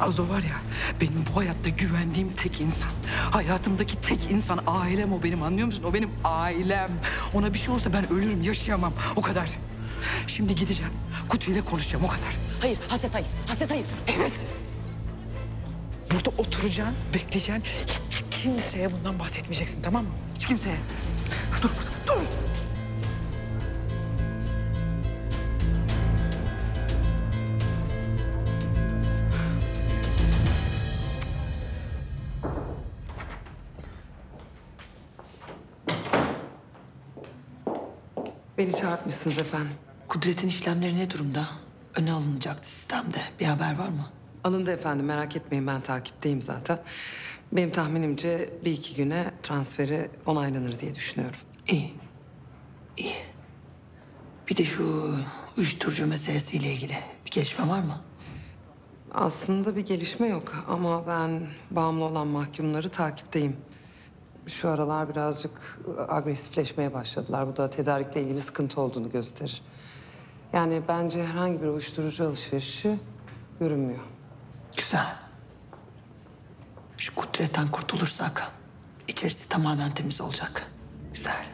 Azo var ya benim bu hayatta güvendiğim tek insan. Hayatımdaki tek insan ailem o benim anlıyor musun? O benim ailem. Ona bir şey olsa ben ölürüm yaşayamam o kadar. Şimdi gideceğim kutuyla konuşacağım o kadar. Hayır Hasret hayır. Hasret hayır. Evet. Burada oturacaksın, bekleyeceksin. Hiç kimseye bundan bahsetmeyeceksin tamam mı? Hiç kimseye. Dur burada, dur. Beni çağırtmışsınız efendim. Kudret'in işlemleri ne durumda? Öne alınacaktı sistemde. Bir haber var mı? Alındı efendim merak etmeyin ben takipteyim zaten. Benim tahminimce bir iki güne transferi onaylanır diye düşünüyorum. İyi. İyi. Bir de şu uyuşturucu meselesiyle ilgili bir gelişme var mı? Aslında bir gelişme yok ama ben bağımlı olan mahkumları takipteyim. Şu aralar birazcık agresifleşmeye başladılar. Bu da tedarikle ilgili sıkıntı olduğunu gösterir. Yani bence herhangi bir uyuşturucu alışverişi görünmüyor. Güzel. Şu Kudret'ten kurtulursak içerisi tamamen temiz olacak. Güzel.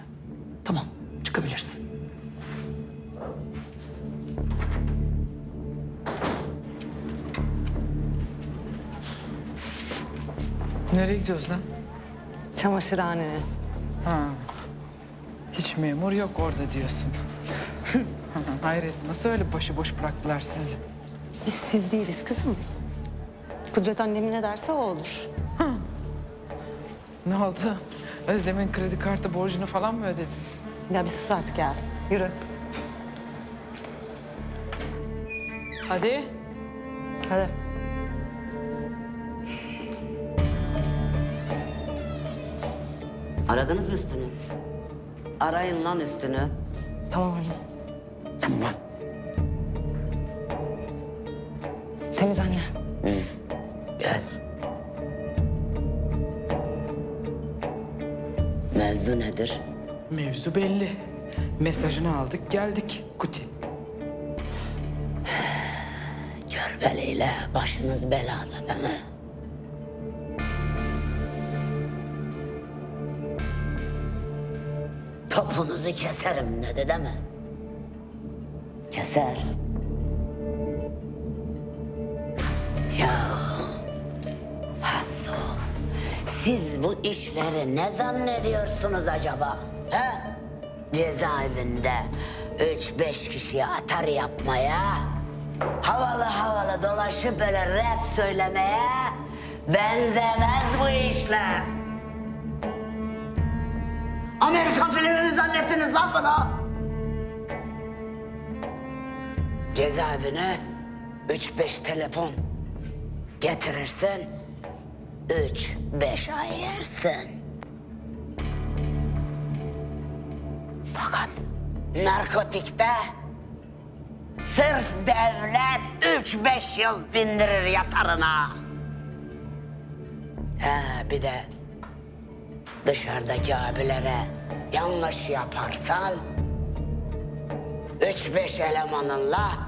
Tamam çıkabilirsin. Nereye gidiyoruz lan? Çamaşırhaneye. Ha. Hiç memur yok orada diyorsun. Hayret nasıl öyle başıboş bıraktılar sizi? Biz siz değiliz kızım. Kudret annem ne derse o olur. Ne oldu? Özlem'in kredi kartı borcunu falan mı ödediniz? Ya bir sus artık ya. Yürü. Hadi. Hadi. Aradınız mı üstünü? Arayın lan üstünü. Tamam anne. Tamam. Temiz anne. Gel. Mevzu nedir? Mevzu belli. Mesajını aldık geldik Kuti. Körbeliyle başınız belada değil mi? Topunuzu keserim dedi değil mi? Keser. Ya Hasso, siz bu işleri ne zannediyorsunuz acaba? He? Cezaevinde üç beş kişiye atar yapmaya, havalı havalı dolaşıp böyle rap söylemeye benzemez bu işler. Amerikan filmi mi zannettiniz lan bunu? Cezaevine üç beş telefon getirirsen üç beş ay yersin. Fakat narkotikte sırf devlet üç beş yıl bindirir yatarına. He bir de dışarıdaki abilere yanlış yaparsan üç beş elemanınla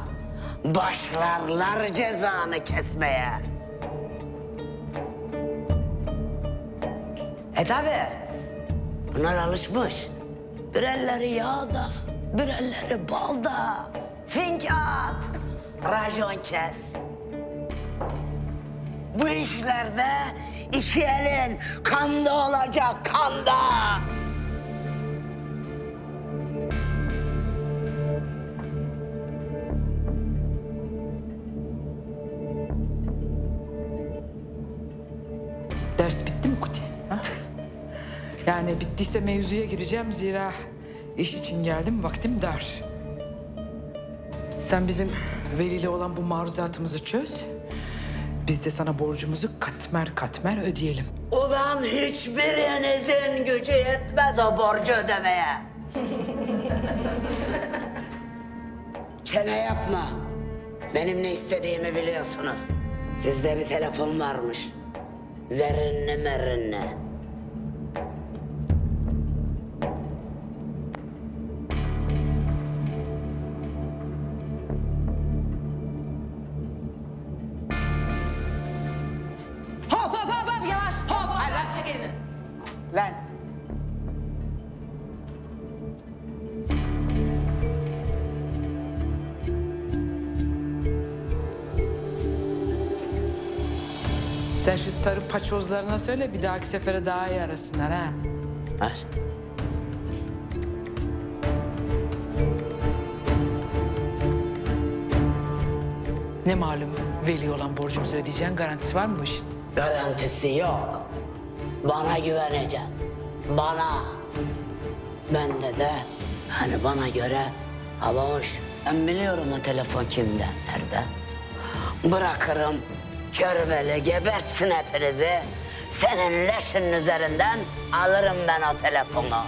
başlarlar cezanı kesmeye. E tabi bunlar alışmış. Bir elleri yağda, bir elleri balda. Fink at, rajon kes. Bu işlerde iki elin kanda olacak, kanda. Yani bittiyse mevzuya gireceğim zira iş için geldim vaktim dar. Sen bizim Veli'yle olan bu maruzatımızı çöz. Biz de sana borcumuzu katmer katmer ödeyelim. Ulan hiçbirinizin gücü yetmez o borcu ödemeye. Çene yapma. Benim ne istediğimi biliyorsunuz. Sizde bir telefon varmış. Zerrinli merinli. Lan. Sen şu sarı paçozlarına söyle bir dahaki sefere daha iyi arasınlar ha. Ver. Ne malum Veli olan borcumuzu ödeyeceğin garantisi var mı bu işin? Garantisi yok. Bana güveneceksin. Bana. Bende de hani bana göre hava hoş. Ben biliyorum o telefon kimde, nerede. Bırakırım körveli gebertsin hepinizi. Senin leşinin üzerinden alırım ben o telefonu.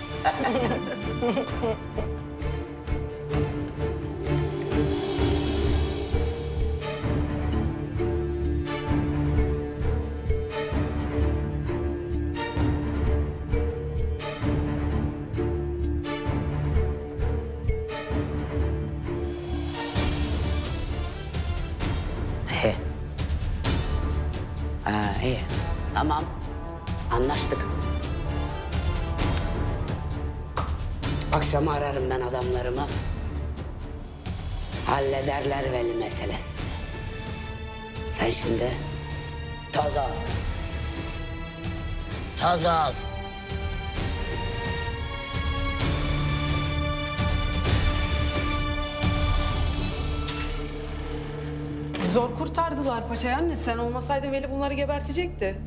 Hallederler veli meselesi. Sen şimdi toz ol. Toz ol. Zor kurtardılar paçayı anne. Sen olmasaydın Veli bunları gebertecekti.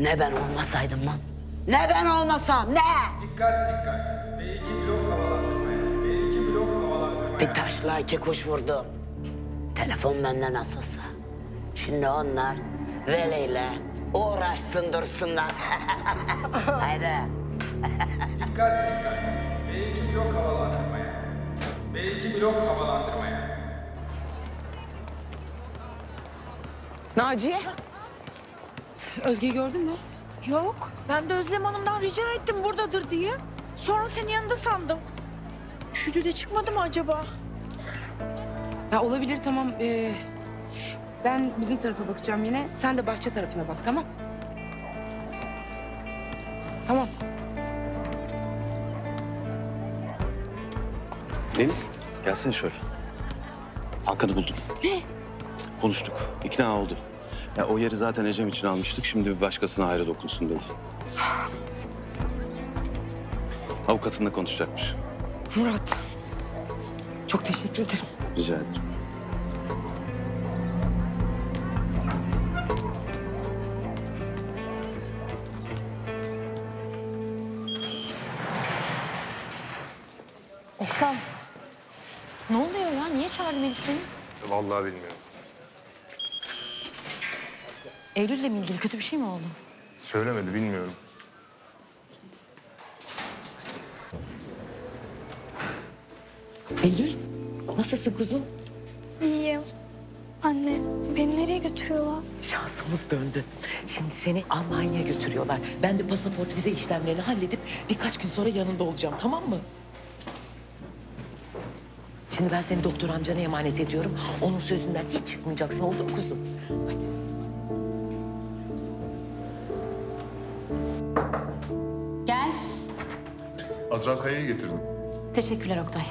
Ne ben olmasaydım lan? Ne ben olmasam ne? Dikkat dikkat. Bir taşla iki kuş vurdum. Telefon bende nasılsa. Şimdi onlar Veli'yle uğraşsın dursunlar. Haydi. Dikkat dikkat. B2 blok havalandırmaya. B2 blok havalandırmaya. Naciye. Özge'yi gördün mü? Yok. Ben de Özlem Hanım'dan rica ettim buradadır diye. Sonra senin yanında sandım. Şüdü de çıkmadı mı acaba? Ya olabilir tamam. Ee, ben bizim tarafa bakacağım yine. Sen de bahçe tarafına bak tamam? Tamam. Deniz, gelsene şöyle. Hakan'ı buldum. Ne? Konuştuk. ikna oldu. Ya o yeri zaten Ecem için almıştık. Şimdi bir başkasına hayra dokunsun dedi. Avukatınla konuşacakmış. Murat. Çok teşekkür ederim. Rica ederim. Oktay. Ne oluyor ya? Niye çağırdı Melis seni? Vallahi bilmiyorum. Eylül'le mi ilgili kötü bir şey mi oldu? Söylemedi bilmiyorum. Eylül, nasılsın kuzum? İyiyim. Anne, beni nereye götürüyorlar? Şansımız döndü. Şimdi seni Almanya'ya götürüyorlar. Ben de pasaport vize işlemlerini halledip birkaç gün sonra yanında olacağım, tamam mı? Şimdi ben seni doktor amcana emanet ediyorum. Onun sözünden hiç çıkmayacaksın, oldu mu kuzum? Hadi. Gel. Azra Kaya'yı getirdim. Teşekkürler Oktay.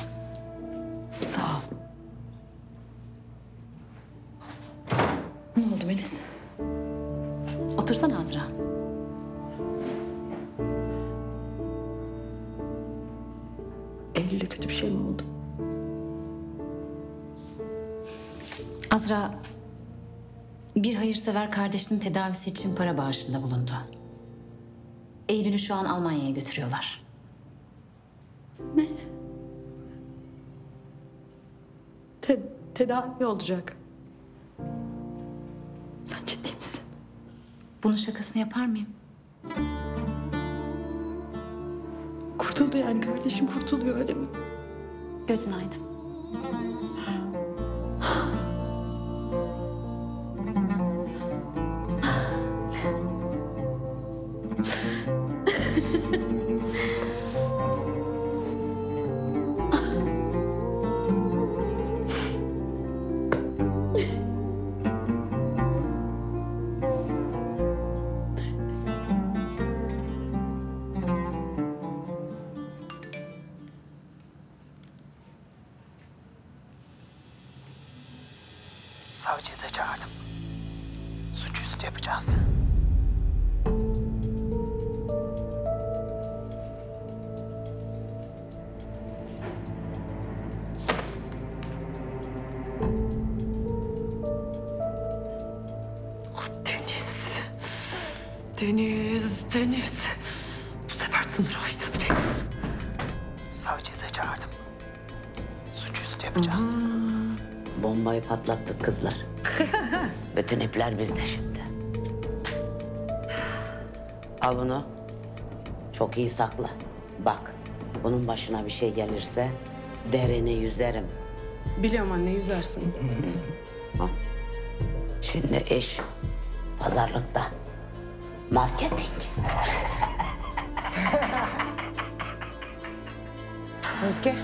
Bir hayırsever kardeşinin tedavisi için para bağışında bulundu. Eylül'ü şu an Almanya'ya götürüyorlar. Te tedavi olacak. Sen ciddi misin? Bunun şakasını yapar mıyım? Kurtuldu yani kardeşim kurtuluyor öyle mi? Gözün aydın. kızlar. Bütün ipler bizde şimdi. Al bunu. Çok iyi sakla. Bak, bunun başına bir şey gelirse derini yüzerim. Biliyorum anne yüzersin. Şimdi iş pazarlıkta. Marketing. Özge.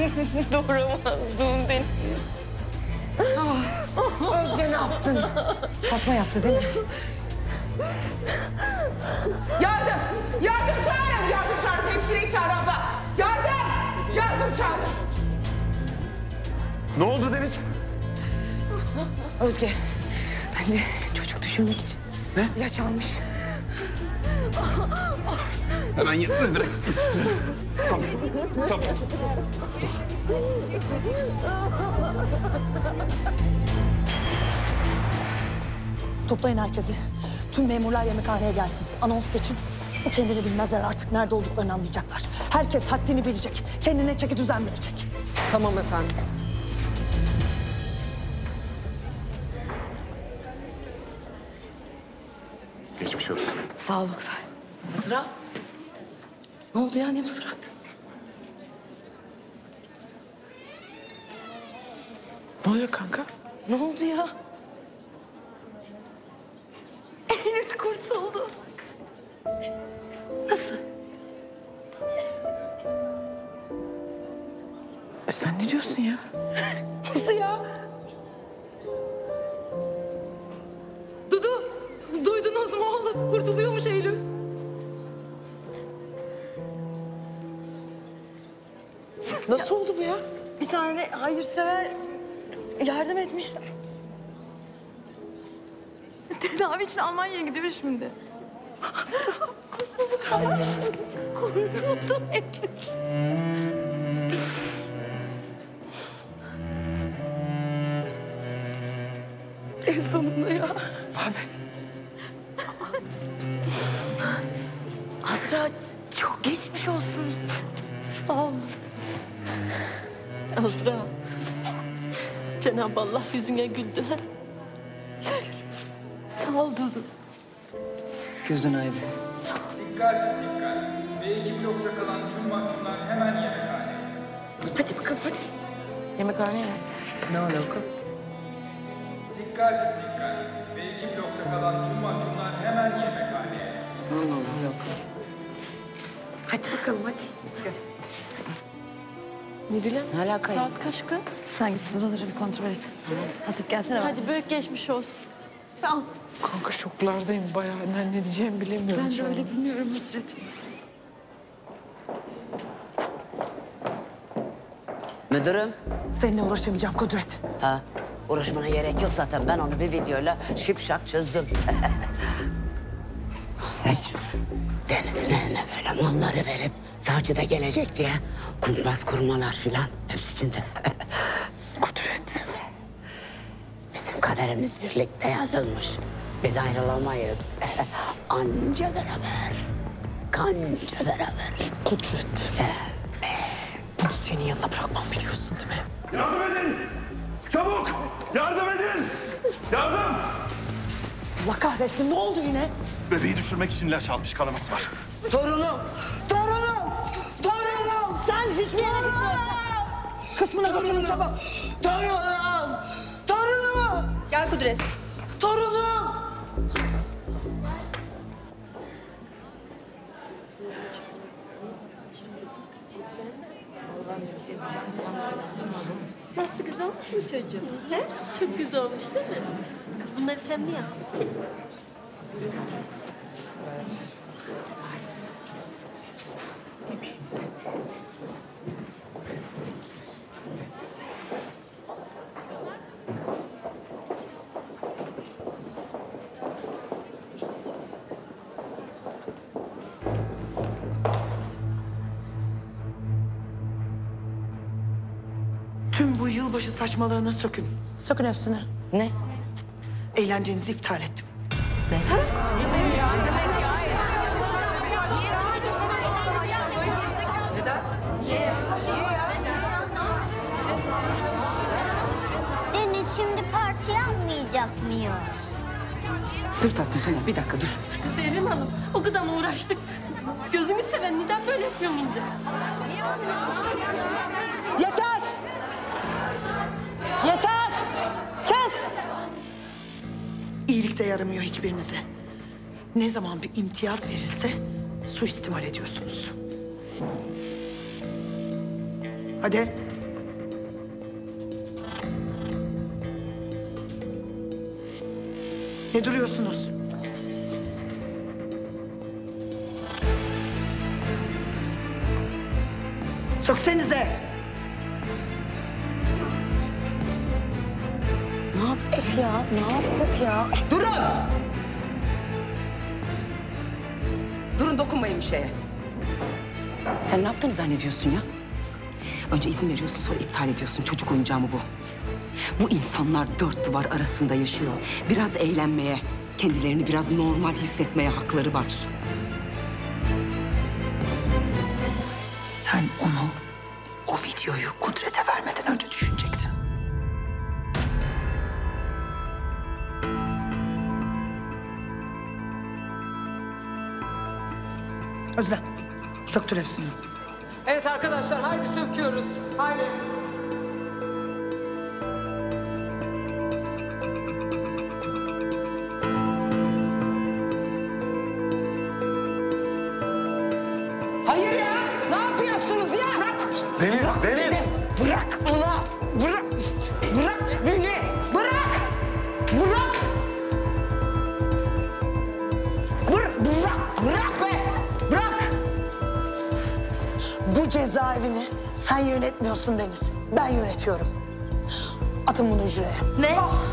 Doğuramazdım beni. Özge ne yaptın? Fatma yaptı değil mi? Yardım! Yardım çağırın! Yardım çağırın! Hemşireyi çağır abla! Yardım! Yardım çağır! Ne oldu Deniz? Özge. Hadi çocuk düşünmek için. Ne? İlaç almış. Hemen yatırın bırak. Tamam. Tamam. Toplayın herkesi. Tüm memurlar yemekhaneye gelsin. Anons geçin. Bu kendini bilmezler artık nerede olduklarını anlayacaklar. Herkes haddini bilecek. Kendine çeki düzen verecek. Tamam efendim. Geçmiş olsun. Sağ ol Oktay. Azra. Ne oldu ya ne bu surat? Ne oluyor kanka? Ne oldu ya? Eylül kurtuldu. E sen ne diyorsun ya? Nasıl ya? Dudu, duydunuz mu oğlum? Kurtuluyormuş Eylül. Nasıl oldu bu ya? Bir tane hayırsever yardım etmiş. Tedavi için Almanya'ya gidiyor şimdi. Unuttum En sonunda ya. Azra çok geçmiş olsun. Sağ ol. Azra. Cenab-ı Allah yüzüne güldü. ha? Sağ ol Dudu. Gözün aydın. Dikkat dikkat. B2 blokta kalan tüm mahkumlar hemen yemekhaneye. Hadi bakalım hadi. Yemekhane ne? Ne alaka? Dikkat dikkat. B2 blokta kalan tüm mahkumlar hemen yemekhaneye. Hmm, yok. Hadi bakalım hadi. Müdürüm. Ne alaka ya? Saat kaç kız? Sen git odaları bir kontrol et. Hasret gelsene. bak. Hadi büyük geçmiş olsun. Sağ ol. Kanka şoklardayım bayağı. Ne, ne diyeceğimi bilemiyorum Ben şu de an. öyle bilmiyorum Hasret. Müdürüm. Seninle uğraşamayacağım Kudret. Ha, uğraşmana gerek yok zaten. Ben onu bir videoyla şipşak çözdüm. Hiç Deniz'in eline böyle malları verip savcı da gelecek diye kumpas kurmalar filan hepsi içinde. Kudret. Bizim kaderimiz birlikte yazılmış. Biz ayrılamayız. Anca beraber. Kanca beraber. Kudret. Bunu senin yanına bırakmam biliyorsun değil mi? Yardım edin! Çabuk! Yardım edin! Yardım! Allah kahretsin ne oldu yine? Bebeği düşürmek için ilaç almış kanaması var. Torunum! Torunum! Torunum! Sen hiçbir yere gitmiyorsun. Kısmına götürün çabuk. Torunum! Torunum! Gel Kudret. Torunum! Nasıl güzel olmuş mu çocuğum? He? Çok güzel olmuş değil mi? Kız bunları sen mi yaptın? Tüm bu yılbaşı saçmalığını sökün. Sökün hepsini. Ne? Eğlencenizi iptal ettim. Deniz mıyız? Dur tatlım tamam bir dakika dur. Zerrin Hanım o kadar uğraştık. Gözünü seven neden böyle yapıyorsun indi? Yeter! Yeter! Kes! İyilik de yaramıyor hiçbirinize. Ne zaman bir imtiyaz verilse suistimal ediyorsunuz. Hadi. Ne duruyorsunuz? Söksenize. Ne yaptık ya? Ne yaptık ya? Durun! Durun dokunmayın bir şeye. Sen ne yaptığını zannediyorsun ya? Önce izin veriyorsun sonra iptal ediyorsun. Çocuk oyuncağı mı bu? Bu insanlar dört duvar arasında yaşıyor. Biraz eğlenmeye, kendilerini biraz normal hissetmeye hakları var. Sen onu, o videoyu Kudret'e vermeden önce düşünecektin. Özlem, söktür hepsini. Evet arkadaşlar haydi söküyoruz. Haydi. Yönetmiyorsun Deniz. Ben yönetiyorum. Atın bunu hücreye. Ne? Söktür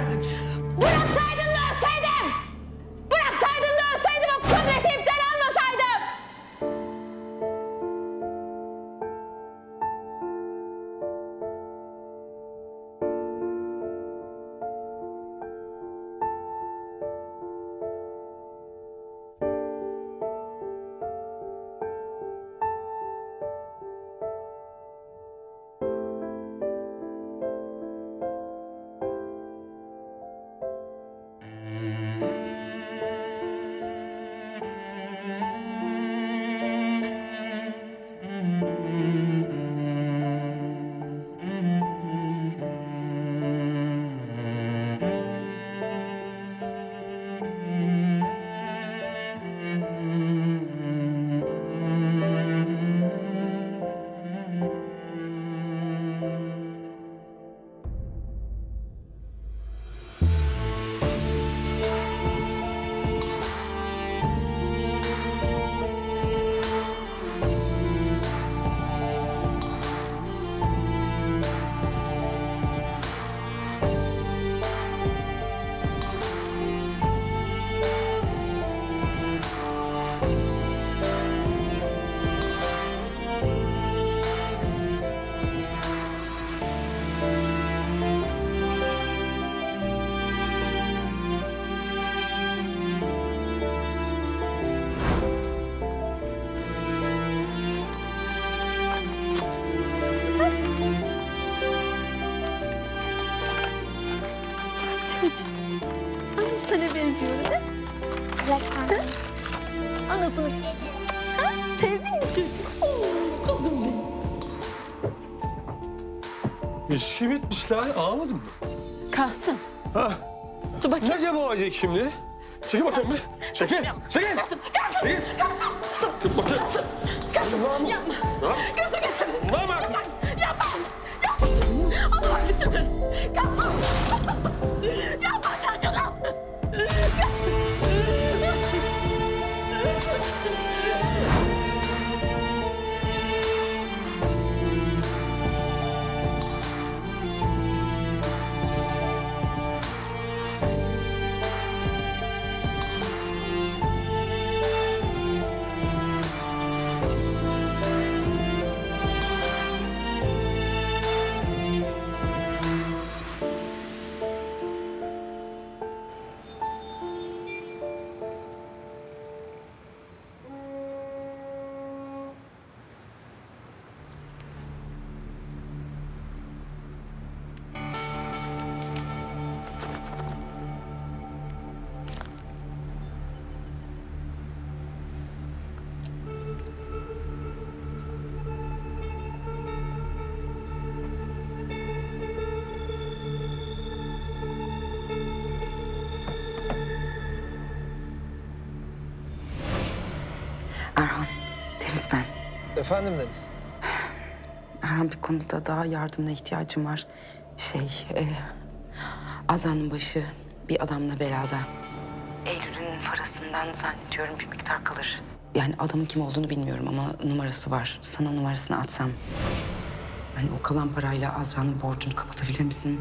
öldüreceklerdi. İlişki bitmiş lan. Ağlamadın mı? Kalsın. Ha. Dur bakayım. Nece bu olacak şimdi? Çekil bakayım bir. Çekil. Çekil. Kasım, Kasım, Çekil. Kasım. Çekil Efendim Deniz. Erhan bir konuda daha yardımına ihtiyacım var. Şey, e, Azan'ın başı bir adamla belada. Eylül'ün parasından zannediyorum bir miktar kalır. Yani adamın kim olduğunu bilmiyorum ama numarası var. Sana numarasını atsam. Yani o kalan parayla Azra'nın borcunu kapatabilir misin?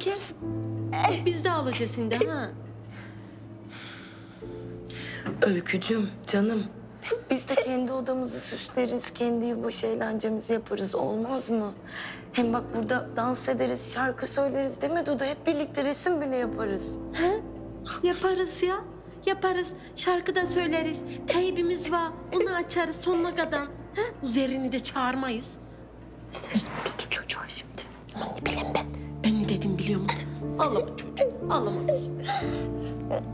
Bakayım. Biz de ağlayacağız şimdi ha. Öykücüm, canım. Biz de kendi odamızı süsleriz, kendi yılbaşı eğlencemizi yaparız. Olmaz mı? Hem bak burada dans ederiz, şarkı söyleriz değil mi Duda? Hep birlikte resim bile yaparız. He? Yaparız ya. Yaparız. Şarkı da söyleriz. Teybimiz var. Onu açarız sonuna kadar. He? Üzerini de çağırmayız. Sen tuttu çocuğa şimdi. Aman ne bileyim ben. Ben ne dedim biliyor musun? Ağlama çocuğum. Ağlama. Aysel'den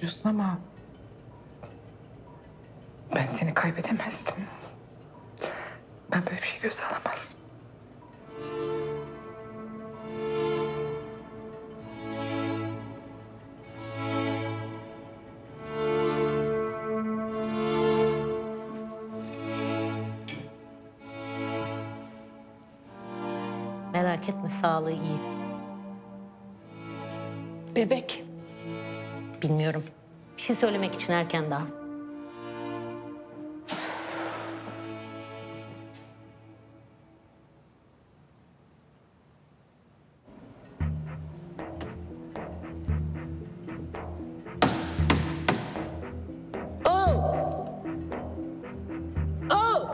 düşünüyorsun ama... Ben seni kaybedemezdim. Ben böyle bir şey göze alamazdım. Merak etme sağlığı iyi. Bebek. Bilmiyorum. Bir şey söylemek için erken daha. Oh! Oh!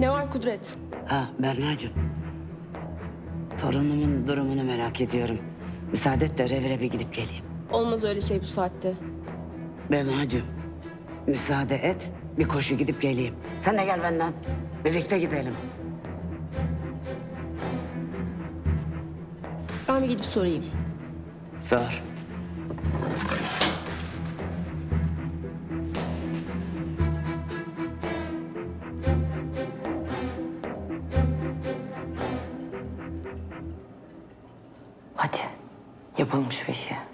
Ne var Kudret? Ha Berna'cığım. Torunumun durumunu merak ediyorum. Müsaade et de revire bir gidip geleyim. Olmaz öyle şey bu saatte. Berna'cığım. Müsaade et. Bir koşu gidip geleyim. Sen de gel benden. Birlikte gidelim. Ben bir gidip sorayım. Sor. Yapalım şu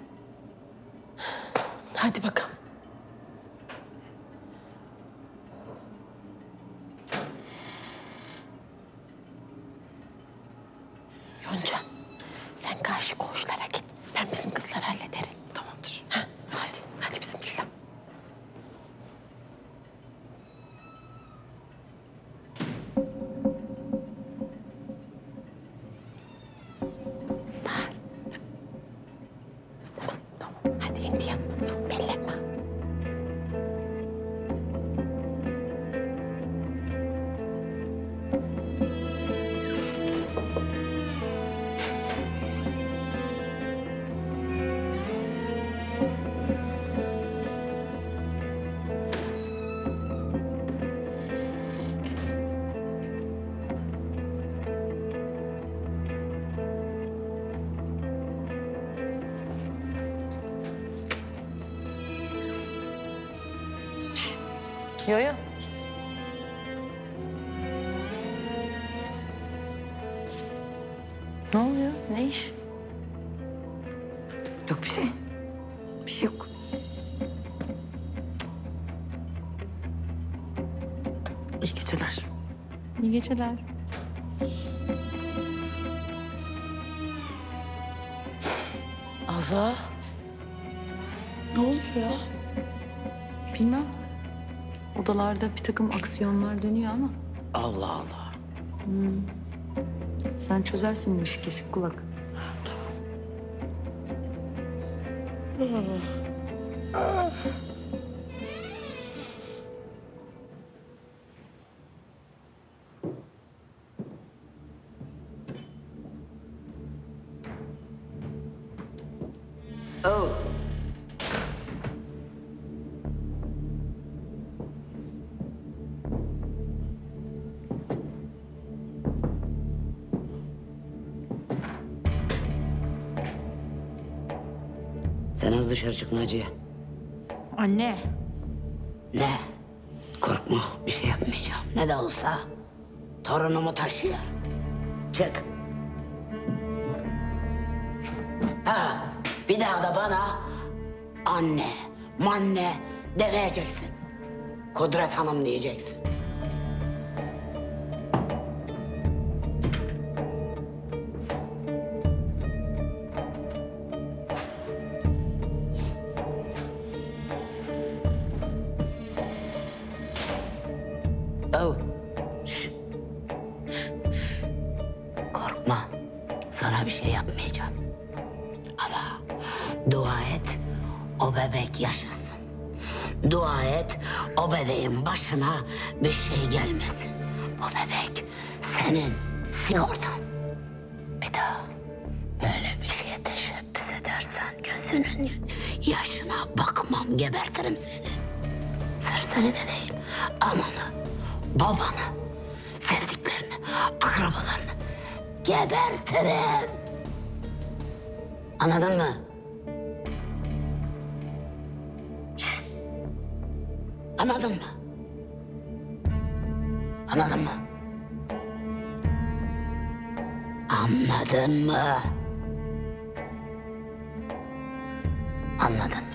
geceler. Azra. Ne oluyor ya? Bilmem. Odalarda bir takım aksiyonlar dönüyor ama. Allah Allah. Hmm. Sen çözersin bu işi kesik kulak. Oh. Çık Naciye. Anne. Ne? Korkma bir şey yapmayacağım. Ne de olsa torunumu taşıyor. Çık. Ha, bir daha da bana anne, manne demeyeceksin. Kudret Hanım diyeceksin. Dua et o bebeğin başına bir şey gelmesin. O bebek senin sigortan. Bir daha böyle bir şeye teşebbüs edersen gözünün yaşına bakmam gebertirim seni. Serseri de değil. Ananı, babanı, sevdiklerini, akrabalarını gebertirim. Anladın mı? Anladın mı? Anladın mı? Anladın mı? Anladın.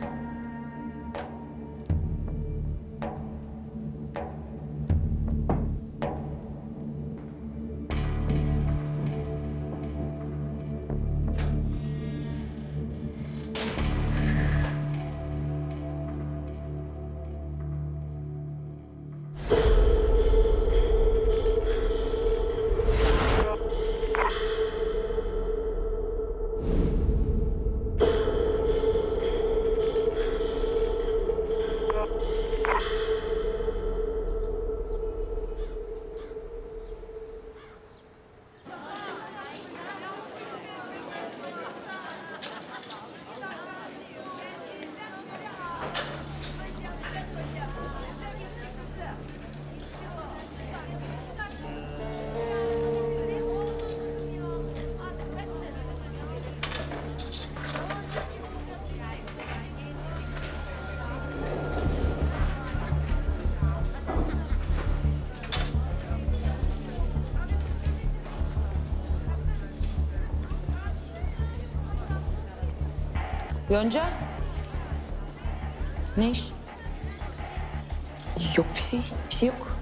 Yonca? Ne iş? Yok bir şey, bir şey yok.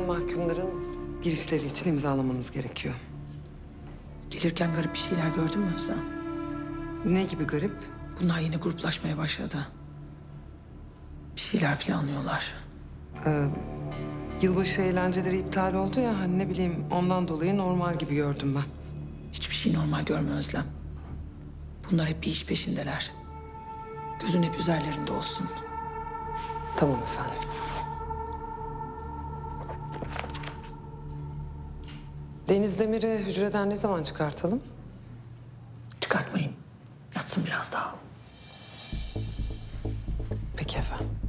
Gelen mahkumların girişleri için imzalamanız gerekiyor. Gelirken garip bir şeyler gördün mü Özlem? Ne gibi garip? Bunlar yine gruplaşmaya başladı. Bir şeyler planlıyorlar. Ee, yılbaşı eğlenceleri iptal oldu ya, hani ne bileyim ondan dolayı normal gibi gördüm ben. Hiçbir şey normal görme Özlem. Bunlar hep bir iş peşindeler. Gözün hep üzerlerinde olsun. Tamam efendim. Deniz Demir'i hücreden ne zaman çıkartalım? Çıkartmayın. Yatsın biraz daha. Peki efendim.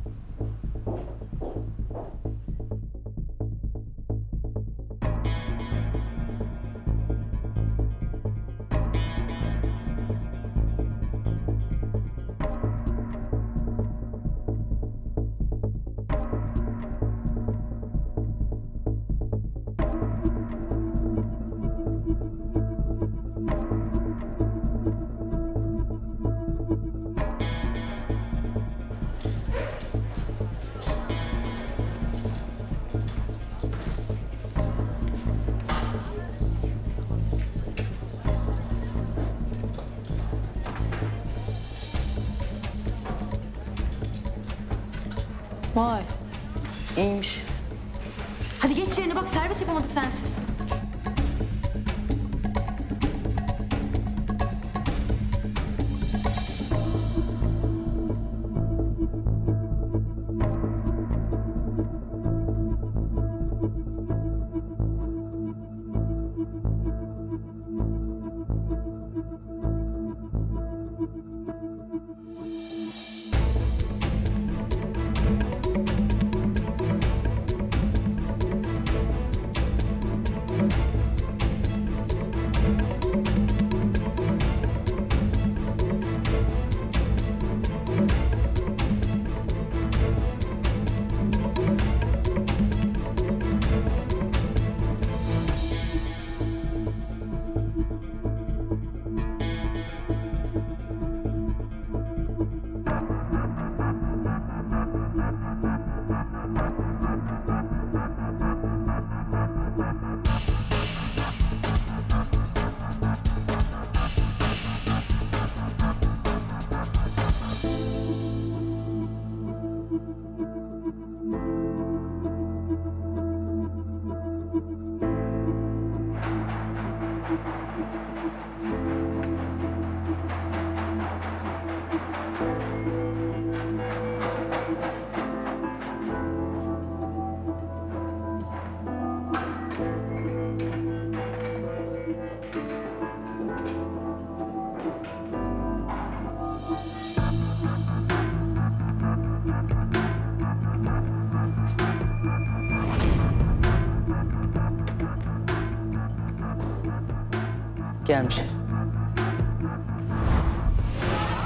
Gelmiş.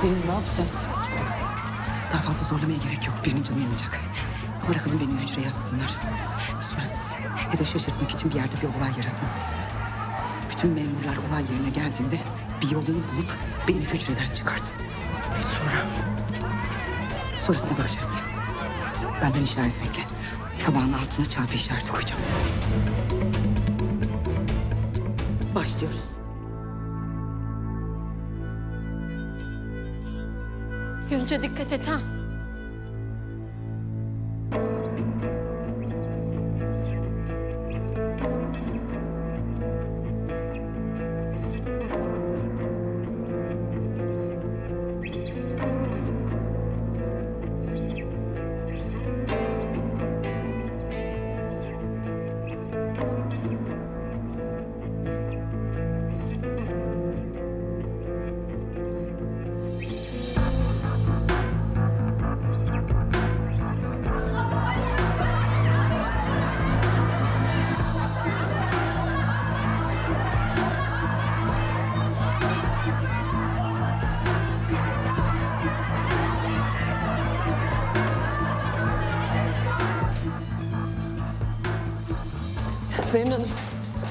Deniz ne yapacağız? Daha fazla zorlamaya gerek yok. Birinin canı yanacak. Bırakalım beni hücreye yatsınlar. Sonra siz da şaşırtmak için bir yerde bir olay yaratın. Bütün memurlar olay yerine geldiğinde bir yolunu bulup beni hücreden çıkart. Sonra? Sonrasına bakacağız. Benden işaret bekle. Tabağın altına çarpı işareti koyacağım. Başlıyoruz. Yonca dikkat et ha.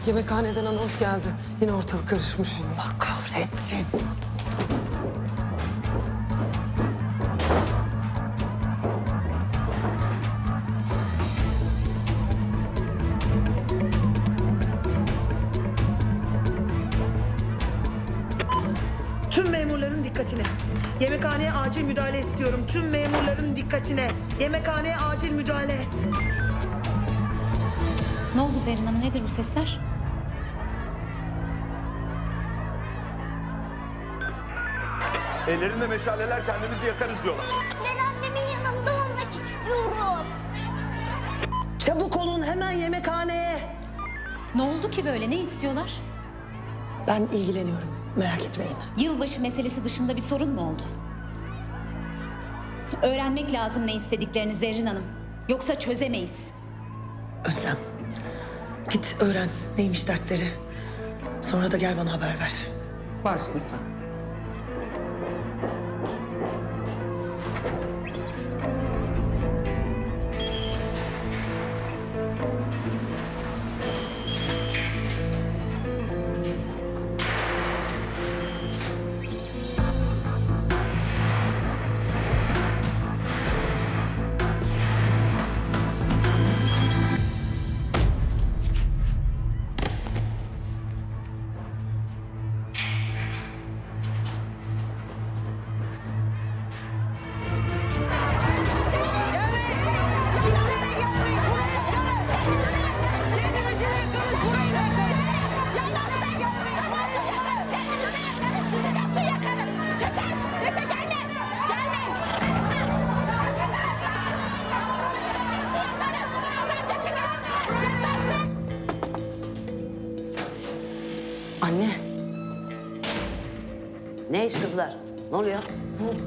Yemekhaneden anons geldi. Yine ortalık karışmış. Allah kahretsin. Tüm memurların dikkatine. Yemekhaneye acil müdahale istiyorum. Tüm memurların dikkatine. Yemekhaneye acil müdahale. Ne oldu Zerrin Hanım? Nedir bu sesler? Ellerinde meşaleler kendimizi yakarız diyorlar. Ben annemin yanında olmak istiyorum. hemen yemekhaneye. Ne oldu ki böyle? Ne istiyorlar? Ben ilgileniyorum. Merak etmeyin. Yılbaşı meselesi dışında bir sorun mu oldu? Öğrenmek lazım ne istediklerini Zerrin Hanım. Yoksa çözemeyiz. Özlem. Git öğren neymiş dertleri. Sonra da gel bana haber ver. Baş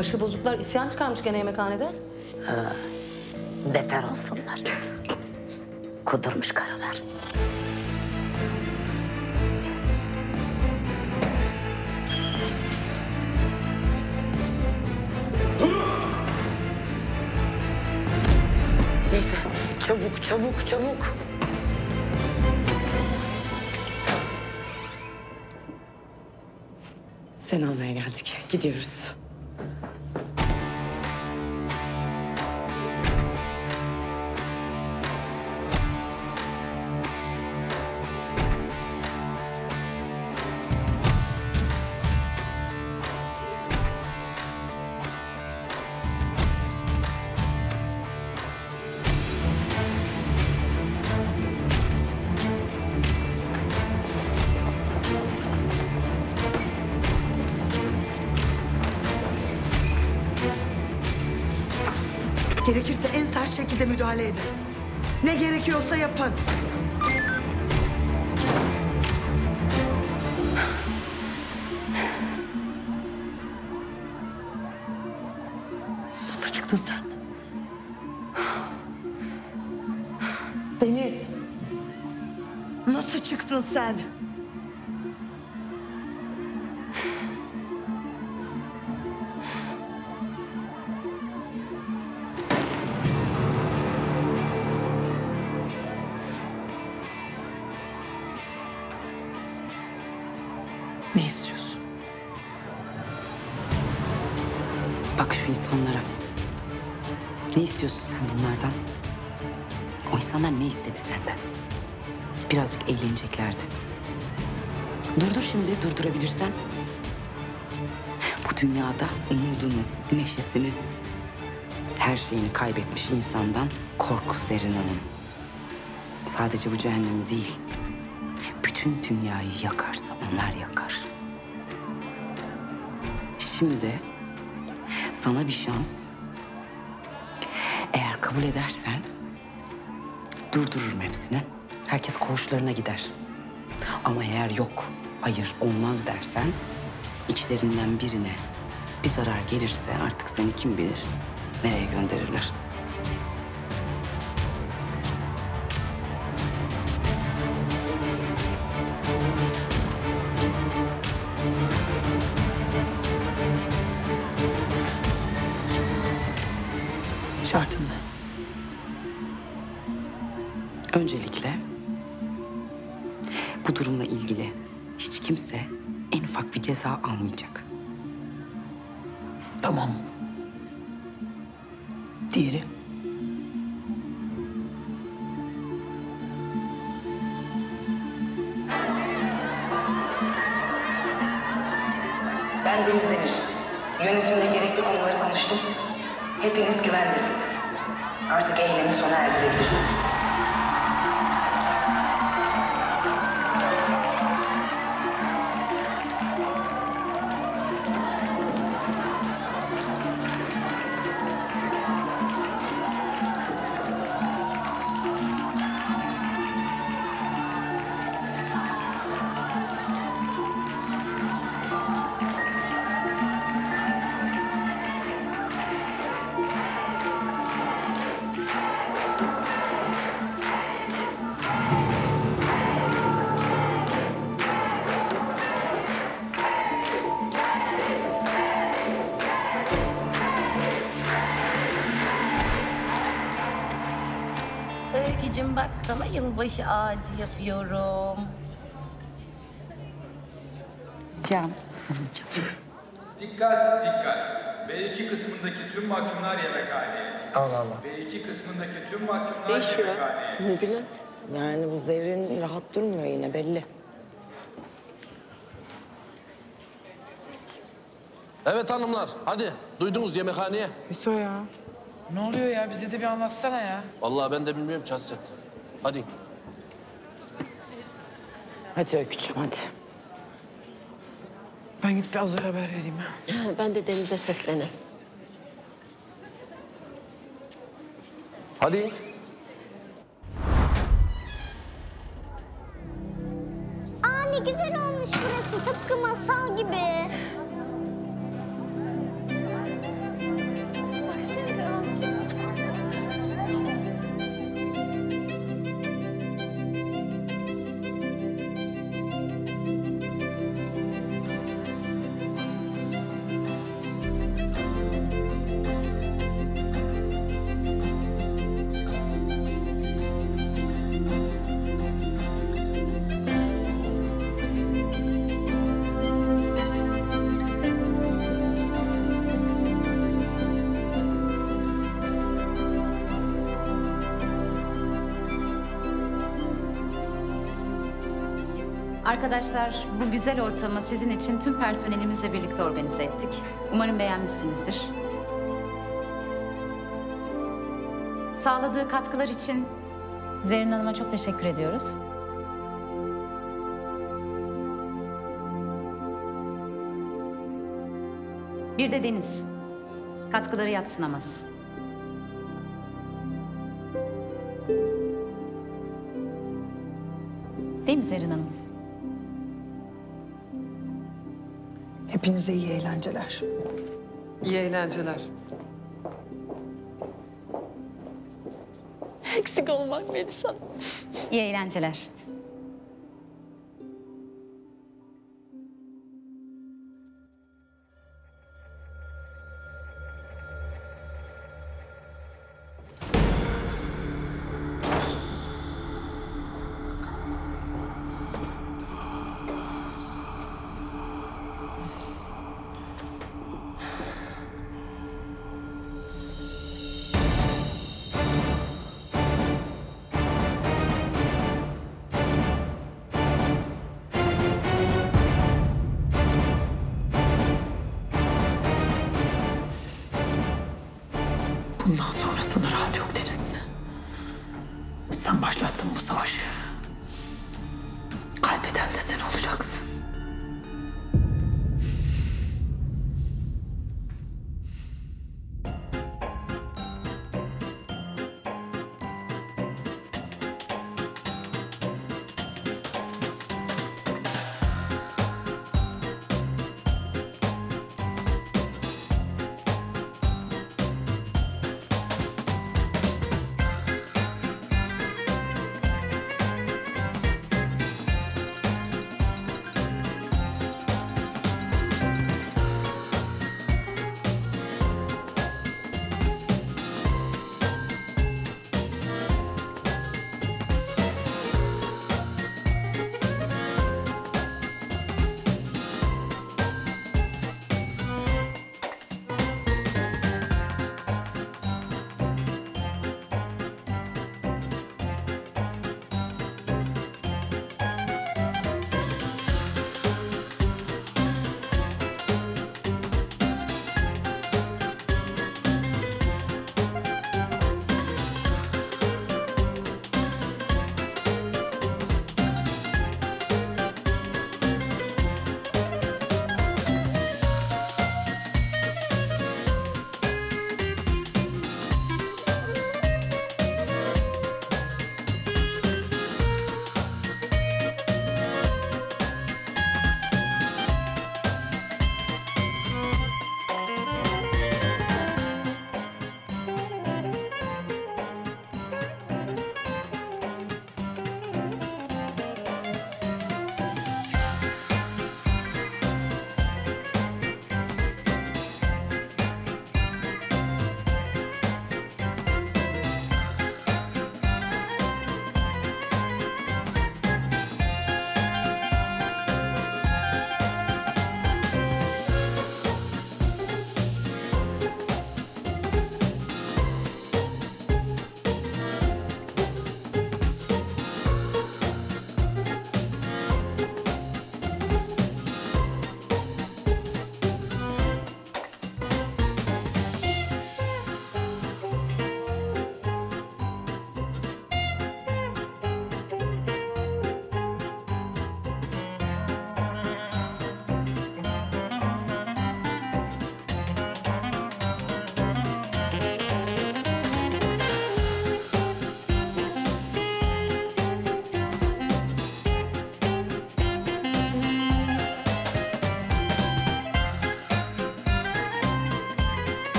başı bozuklar isyan çıkarmış gene yemekhanede. Ha, beter olsunlar. Kudurmuş karılar. Neyse çabuk çabuk çabuk. Seni almaya geldik. Gidiyoruz. Şekilde müdahale şimdi durdurabilirsen. Bu dünyada umudunu, neşesini, her şeyini kaybetmiş insandan korku Serin Hanım. Sadece bu cehennemi değil, bütün dünyayı yakarsa onlar yakar. Şimdi sana bir şans. Eğer kabul edersen durdururum hepsini. Herkes koğuşlarına gider. Ama eğer yok, hayır olmaz dersen içlerinden birine bir zarar gelirse artık seni kim bilir nereye gönderirler. Yılbaşı ağacı yapıyorum. Can. Dikkat dikkat. B2 kısmındaki tüm mahkumlar yemekhaneye. Allah Allah. B2 kısmındaki tüm mahkumlar Değişiyor. yemekhaneye. Ne bileyim. Yani bu Zerrin rahat durmuyor yine belli. Evet hanımlar hadi duydunuz yemekhaneye. Hüso ya. Ne oluyor ya? Bize de bir anlatsana ya. Vallahi ben de bilmiyorum ki Hasret. Hadi. Hadi Öykücüğüm hadi. Ben gidip bir Azo'ya haber vereyim. Ben de Deniz'e sesleneyim. Hadi. Aa ne güzel olmuş burası. Tıpkı masal gibi. Arkadaşlar bu güzel ortamı sizin için tüm personelimizle birlikte organize ettik. Umarım beğenmişsinizdir. Sağladığı katkılar için Zerrin Hanım'a çok teşekkür ediyoruz. Bir de Deniz. Katkıları yatsınamaz. Değil mi Zerrin Hanım? Hepinize iyi eğlenceler. İyi eğlenceler. Eksik olmak Melisa. İyi eğlenceler.